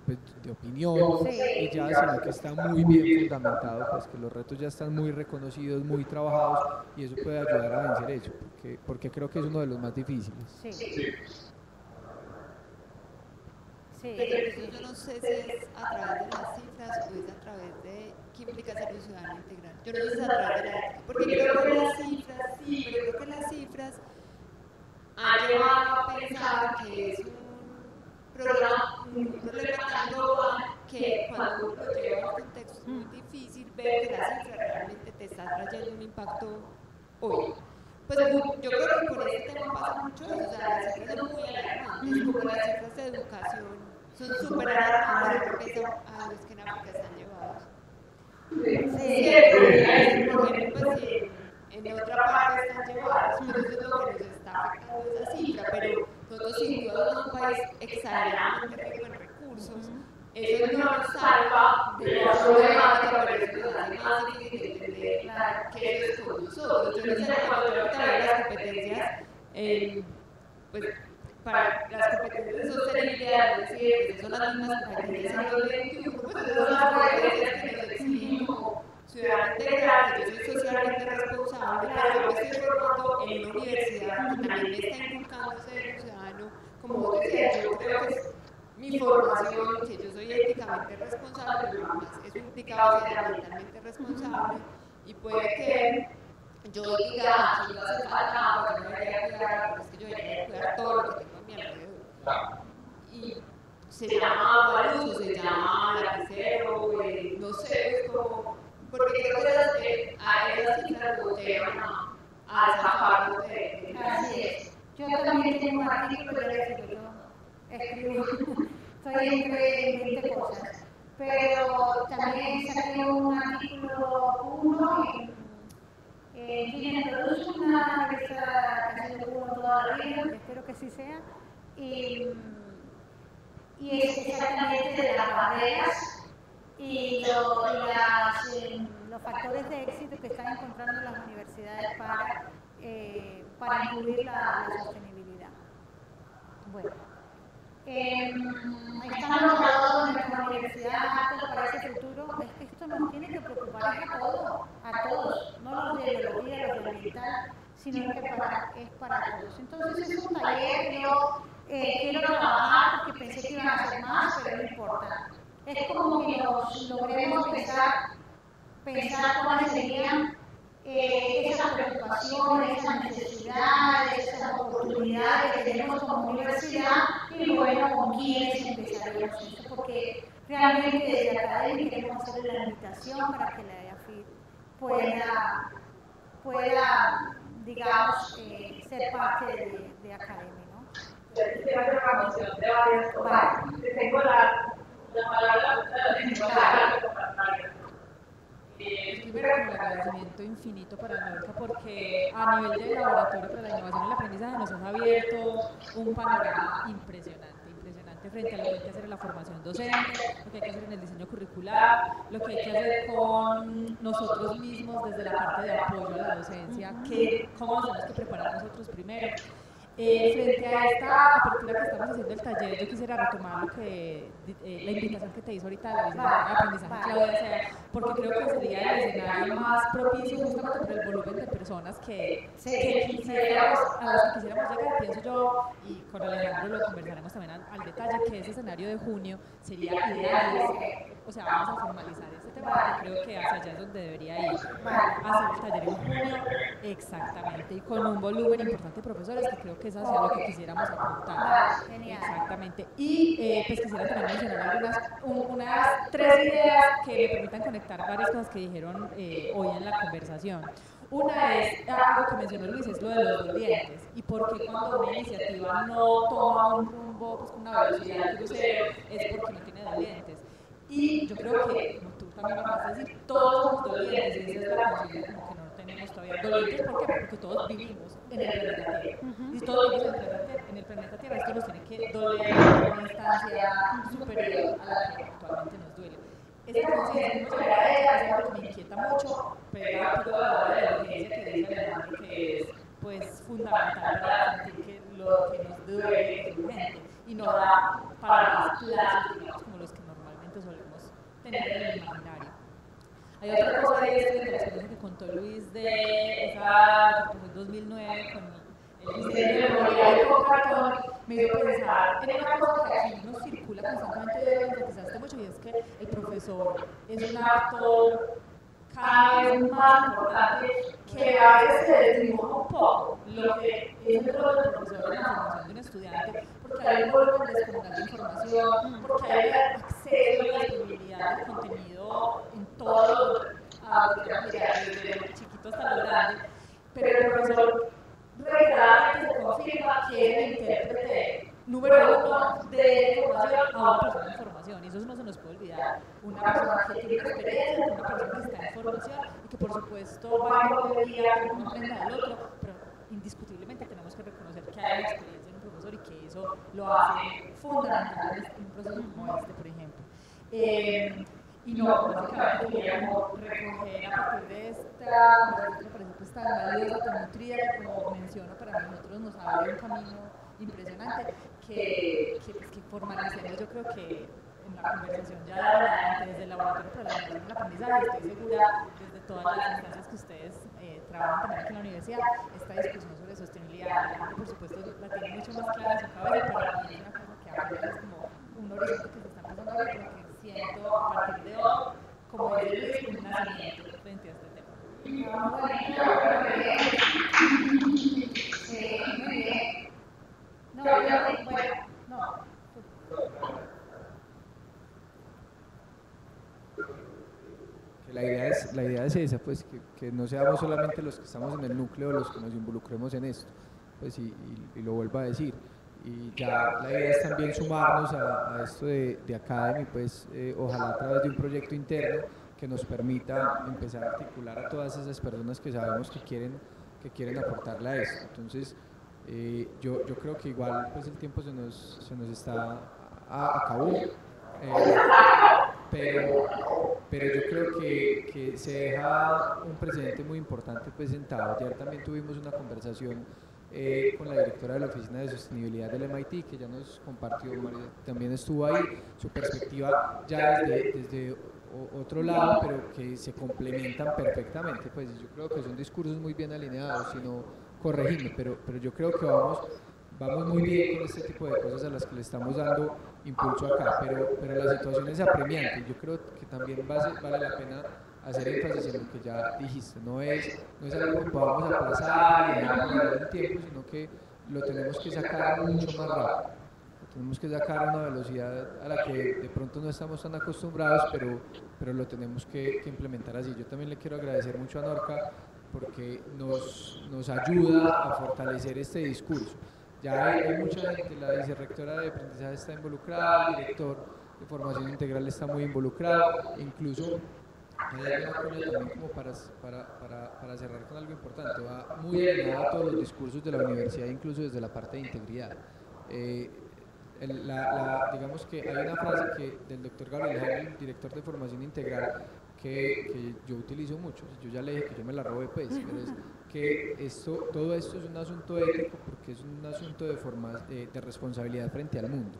de, de opinión Sí. y ya, sino que está muy bien fundamentado, pues que los retos ya están muy reconocidos, muy trabajados y eso puede ayudar a vencer eso, porque, porque creo que es uno de los más difíciles. sí. Sí. Pero eso yo no sé si es a través de las cifras o es a través de qué implica ser un ciudadano integral. Yo no sé si es a través de la porque creo que las cifras, sí, pero creo que las cifras han llevado a pensar que es un programa, tan global que cuando uno lo lleva a un contexto es muy difícil ver que la cifra realmente te está trayendo un impacto hoy. Pues yo creo que con este tema pasa mucho eso, o sea, las cifras son muy alarmantes, como las cifras de educación son súper alarmantes, porque a los que en África están llevados. Sí, por ejemplo, pues en, en otra parte están llevados, pero eso es lo que nos está afectando esa cifra, pero nosotros sin duda somos un país exageradamente rico en recursos, eso no nos salva de la problemática, pero eso nos hace más difícil entender qué es con nosotros. Yo no sé cuando ahorita veo las competencias, eh, pues para las competencias de sostenibilidad, es decir, que son las mismas competencias en 2021, pues esas son las competencias que nos exigen como ciudadano integral, que yo soy socialmente responsable, pero yo estoy formando en una universidad que también me está inculcando ser un ciudadano, como vos decías, yo creo que es mi formación, que yo soy éticamente responsable, además eso implicaba ser ambientalmente responsable y puede que yo diga, aquí no hace falta agua, yo no debería cuidar, pero es que yo debería cuidar todo lo que tengo a mi alrededor. Y se llama agua luz, se llama lapicero, eh, no sé, es como, porque creo que a esas cifras lo llevan a, a zafarnos de... Así es. Yo también tengo un artículo, digo, yo escribo, estoy entre 20 cosas, pero también saqué un artículo uno en eh, Guinness Produce, una que sido uno toda la vida, espero que sí sea, y, y es exactamente de las barreras y, lo, y las, eh, los factores de éxito que están encontrando las universidades para, eh, para incluir la, la sostenibilidad. Bueno. Eh, estamos hablando de nuestra universidad para ese futuro, es que esto nos tiene que preocupar a todos, a todos, no los de biología, los de ambiental, sino que para, es para todos. Entonces es un taller yo eh, quiero trabajar porque pensé que iban a hacer más, pero no importa. Es como que nos logremos pensar, pensar cuáles serían eh, esas preocupaciones, esas necesidades, esas oportunidades que tenemos como universidad y bueno, con quiénes empezaremos esto, porque realmente desde Academia queremos hacer la invitación para que la EAFIT pueda, pueda digamos, eh, ser parte de, de Academia. ¿no? Hacer una mención de varias cosas. Tengo la, la palabra, la Primero, el agradecimiento infinito para Norca porque a nivel del laboratorio para la innovación y el aprendizaje nos has abierto un panorama impresionante, impresionante frente a lo que hay que hacer en la formación docente, lo que hay que hacer en el diseño curricular, lo que hay que hacer con nosotros mismos desde la parte de apoyo a la docencia, que, cómo tenemos que preparar nosotros primero. Eh, frente a esta apertura que estamos haciendo el taller, yo quisiera retomar lo que, eh, la invitación que te hizo ahorita la de aprendizaje Claudia Sea, porque creo que sería el escenario más propicio justamente por el volumen de personas que, que quisiéramos, a las que quisiéramos llegar. Pienso yo, y con Alejandro lo conversaremos también al, al detalle, que ese escenario de junio sería ideal. O sea, vamos a formalizar este creo que hacia allá es donde debería ir. Hacer el taller en junio, exactamente, y con un volumen importante de profesores que creo que es hacia lo que quisiéramos apuntar. Exactamente. Y eh, pues quisiera también mencionar algunas, un, unas tres ideas que me permitan conectar varias cosas que dijeron eh, hoy en la conversación. Una es algo que mencionó Luis, es lo de los dolientes. Y por qué cuando una iniciativa no toma un rumbo pues, con una velocidad crucero es porque no tiene dolientes. Y yo creo que, como tú también vas a decir, todos somos dolientes, y esa es la conciencia como que no tenemos todavía. Dolientes, ¿por qué? Porque todos vivimos en el planeta Tierra. Y todos vivimos en el planeta, en el planeta Tierra. Esto nos tiene que doler a una instancia superior a la que actualmente nos duele. Esta conciencia, no llegar a ella, es algo que me inquieta mucho, pero a la de la urgencia que dice Alejandro, que es pues fundamental para sentir que lo que nos duele es urgente y no da para más plazos, digamos, como los que solemos tener en el imaginario. Hay otra cosa de esto, la experiencia que contó Luis de esa, que pasó en 2009 con el diseño de memoria de cartón, me hizo pensar en una cosa que aquí nos circula constantemente y enfatizaste mucho, y es que el profesor es un actor cada vez más importante que a veces se desdibuja un poco lo que es el rol del profesor en la formación de un estudiante, porque hay un volumen descomunal de información, porque hay acceso y disponibilidad del contenido en todo, a lo chiquito hasta lo grande, pero el profesor reiteradamente se confirma que es el intérprete número uno de información a una persona en formación. Y eso no se nos puede olvidar. Una persona que tiene experiencia, una persona que está en formación y que por supuesto va a día que uno aprenda del otro, pero indiscutiblemente tenemos que reconocer que hay experiencia en un profesor y que lo hace fundamental en un proceso como este, por ejemplo. Eh, y no, básicamente queríamos recoger a partir de esta conversación, por ejemplo, tan valiosa, tan que como menciono, para nosotros nos abre un camino impresionante que, que, pues, que formalicemos, yo creo que en la conversación ya desde el laboratorio para la del aprendizaje, estoy segura, desde todas las instancias que ustedes trabajan también aquí en la universidad, esta discusión sobre sostenibilidad, la gente por supuesto la tiene mucho más clara en su cabeza, pero es una cosa que apenas es como un horizonte que se está empezando a ver, pero que siento a partir de hoy como es un nacimiento frente a este tema. No, muy bien. Sí, muy bien. No, bueno, no. La idea es, la idea es esa, pues que, no seamos solamente los que estamos en el núcleo los que nos involucremos en esto, pues y, lo vuelvo a decir. Y ya la idea es también sumarnos a, a esto de, de, Academy, pues eh, ojalá a través de un proyecto interno que nos permita empezar a articular a todas esas personas que sabemos que quieren, que quieren aportarle a esto. Entonces, eh, yo, yo creo que igual pues el tiempo se nos, se nos está a, acabó. Eh, pero, pero yo creo que, se deja un precedente muy importante pues sentado. Ayer también tuvimos una conversación eh, con la directora de la Oficina de Sostenibilidad del MIT, que ya nos compartió, también estuvo ahí, su perspectiva ya desde, desde otro lado, pero que se complementan perfectamente. Pues yo creo que son discursos muy bien alineados, sino corregirme, pero, pero yo creo que vamos vamos muy bien con este tipo de cosas a las que le estamos dando impulso acá, pero, pero la situación es apremiante. Yo creo que también vale, la pena hacer énfasis en lo que ya dijiste. No es, no es algo que podamos aplazar y dejar el tiempo, sino que lo tenemos que sacar mucho más rápido. Lo tenemos que sacar a una velocidad a la que de pronto no estamos tan acostumbrados, pero, pero lo tenemos que, que implementar así. Yo también le quiero agradecer mucho a Norca porque nos, nos ayuda a fortalecer este discurso. Ya hay, hay, mucha gente, la vicerrectora de aprendizaje está involucrada, el director de formación integral está muy involucrado, incluso también como para, para, para, para, cerrar con algo importante, va muy alineado a todos los discursos de la universidad, incluso desde la parte de integridad. Eh, el, la, la, digamos que hay una frase que del doctor Gabriel Jaime, director de formación integral, que, que, yo utilizo mucho, yo ya le dije que yo me la robé pues, pero es que esto, todo esto es un asunto ético porque es un asunto de, forma, de, de responsabilidad frente al mundo.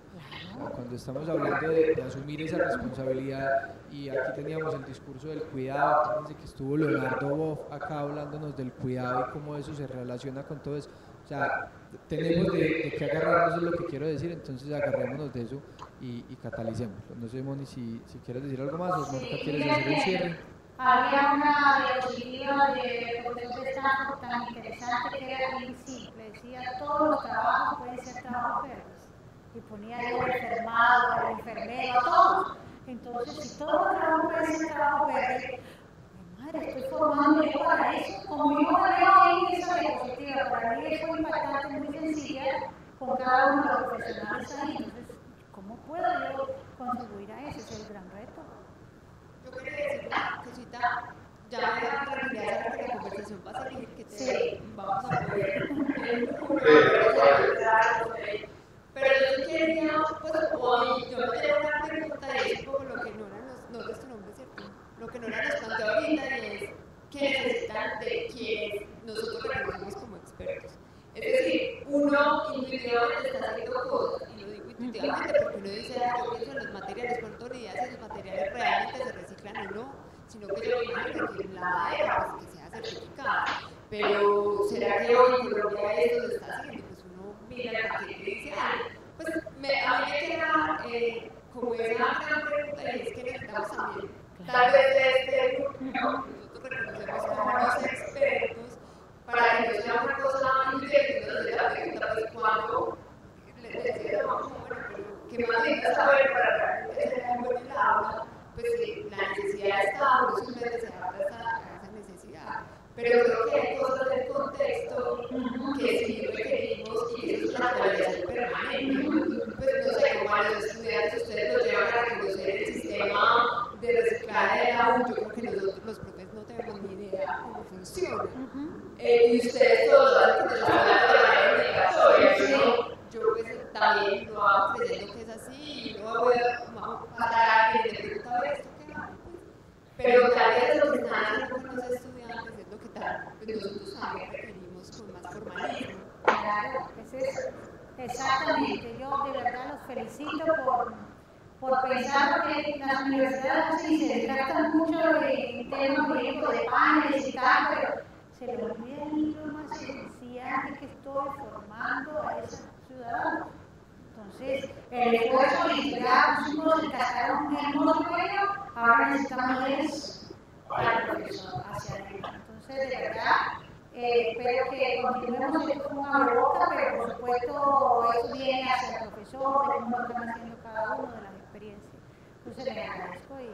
O sea, cuando estamos hablando de, de, asumir esa responsabilidad y aquí teníamos el discurso del cuidado, fíjense que estuvo Leonardo Boff acá hablándonos del cuidado y cómo eso se relaciona con todo eso. O sea, tenemos de, de que agarrarnos, es lo que quiero decir, entonces agarrémonos de eso y, y catalicémoslo. No sé, Moni, si, si quieres decir algo más o no quieres hacer un cierre. Había una diapositiva de de Stanford tan interesante que era bien simple, decía todos los trabajos pueden ser trabajos verdes y ponía ahí el enfermado, el enfermero, todos. Entonces, si todos los trabajos pueden ser trabajos verdes, madre, estoy formando yo para eso. Como yo manejo en esa diapositiva, para mí es muy impactante, muy sencilla, con cada uno de los profesionales ahí. Entonces, ¿cómo puedo yo contribuir a eso? Es el gran cosita, ya me saber que la conversación va a seguir, que te Sí. vamos a poder. Pero yo quería, pues hoy, yo me tengo una pregunta y es como lo que Nora nos, no es tu nombre, ¿cierto? Lo que Nora nos planteó ahorita y es que necesitan de quienes nosotros reconocemos como expertos. Es decir, uno intuitivamente está haciendo cosas, y lo digo intuitivamente porque uno dice, ah, yo pienso en los materiales, pero no tengo ni idea si esos materiales realmente se reciclan o no, sino que yo me imagino que la madera, pues que sea certificada. Pero, ¿será que hoy en Colombia esto se está haciendo? Pues uno mira el paquete y dice, ah, pues me, a mí me queda eh, como esa gran pregunta y es que necesitamos también, tal vez de este grupo, nosotros reconocemos como los expertos, para que no sea una cosa indirecta, no sé la pregunta, pues cuando le decía a mamá, bueno, pero ¿qué más necesitas saber para realmente ser un buen en la aula? Pues que la necesidad está, uno simplemente se adapta a esa, a esa necesidad. Pero creo que hay cosas del contexto también lo vamos creyendo que es así, y luego vamos a pasar a alguien y le pregunta, ¿esto qué hago? Pues, pero tal vez lo que están haciendo con los estudiantes es lo que tal, pues nosotros también requerimos con más formalismo. Claro. Exactamente. Yo de verdad los felicito por, por pensar que las universidades sí, se tratan mucho en temas jurídicos de paneles y tal, pero se les olvida el lo más esencial que estoy formando a esos ciudadanos. Entonces, el esfuerzo de ya pusimos el cascarón en el hermoso cuello, ahora necesitamos es al profesor hacia arriba. Entonces, de verdad, eh, espero que continuemos esto con una boca, pero por supuesto eso viene hacia el profesor, de cómo están haciendo cada uno de las experiencias. Entonces le agradezco y...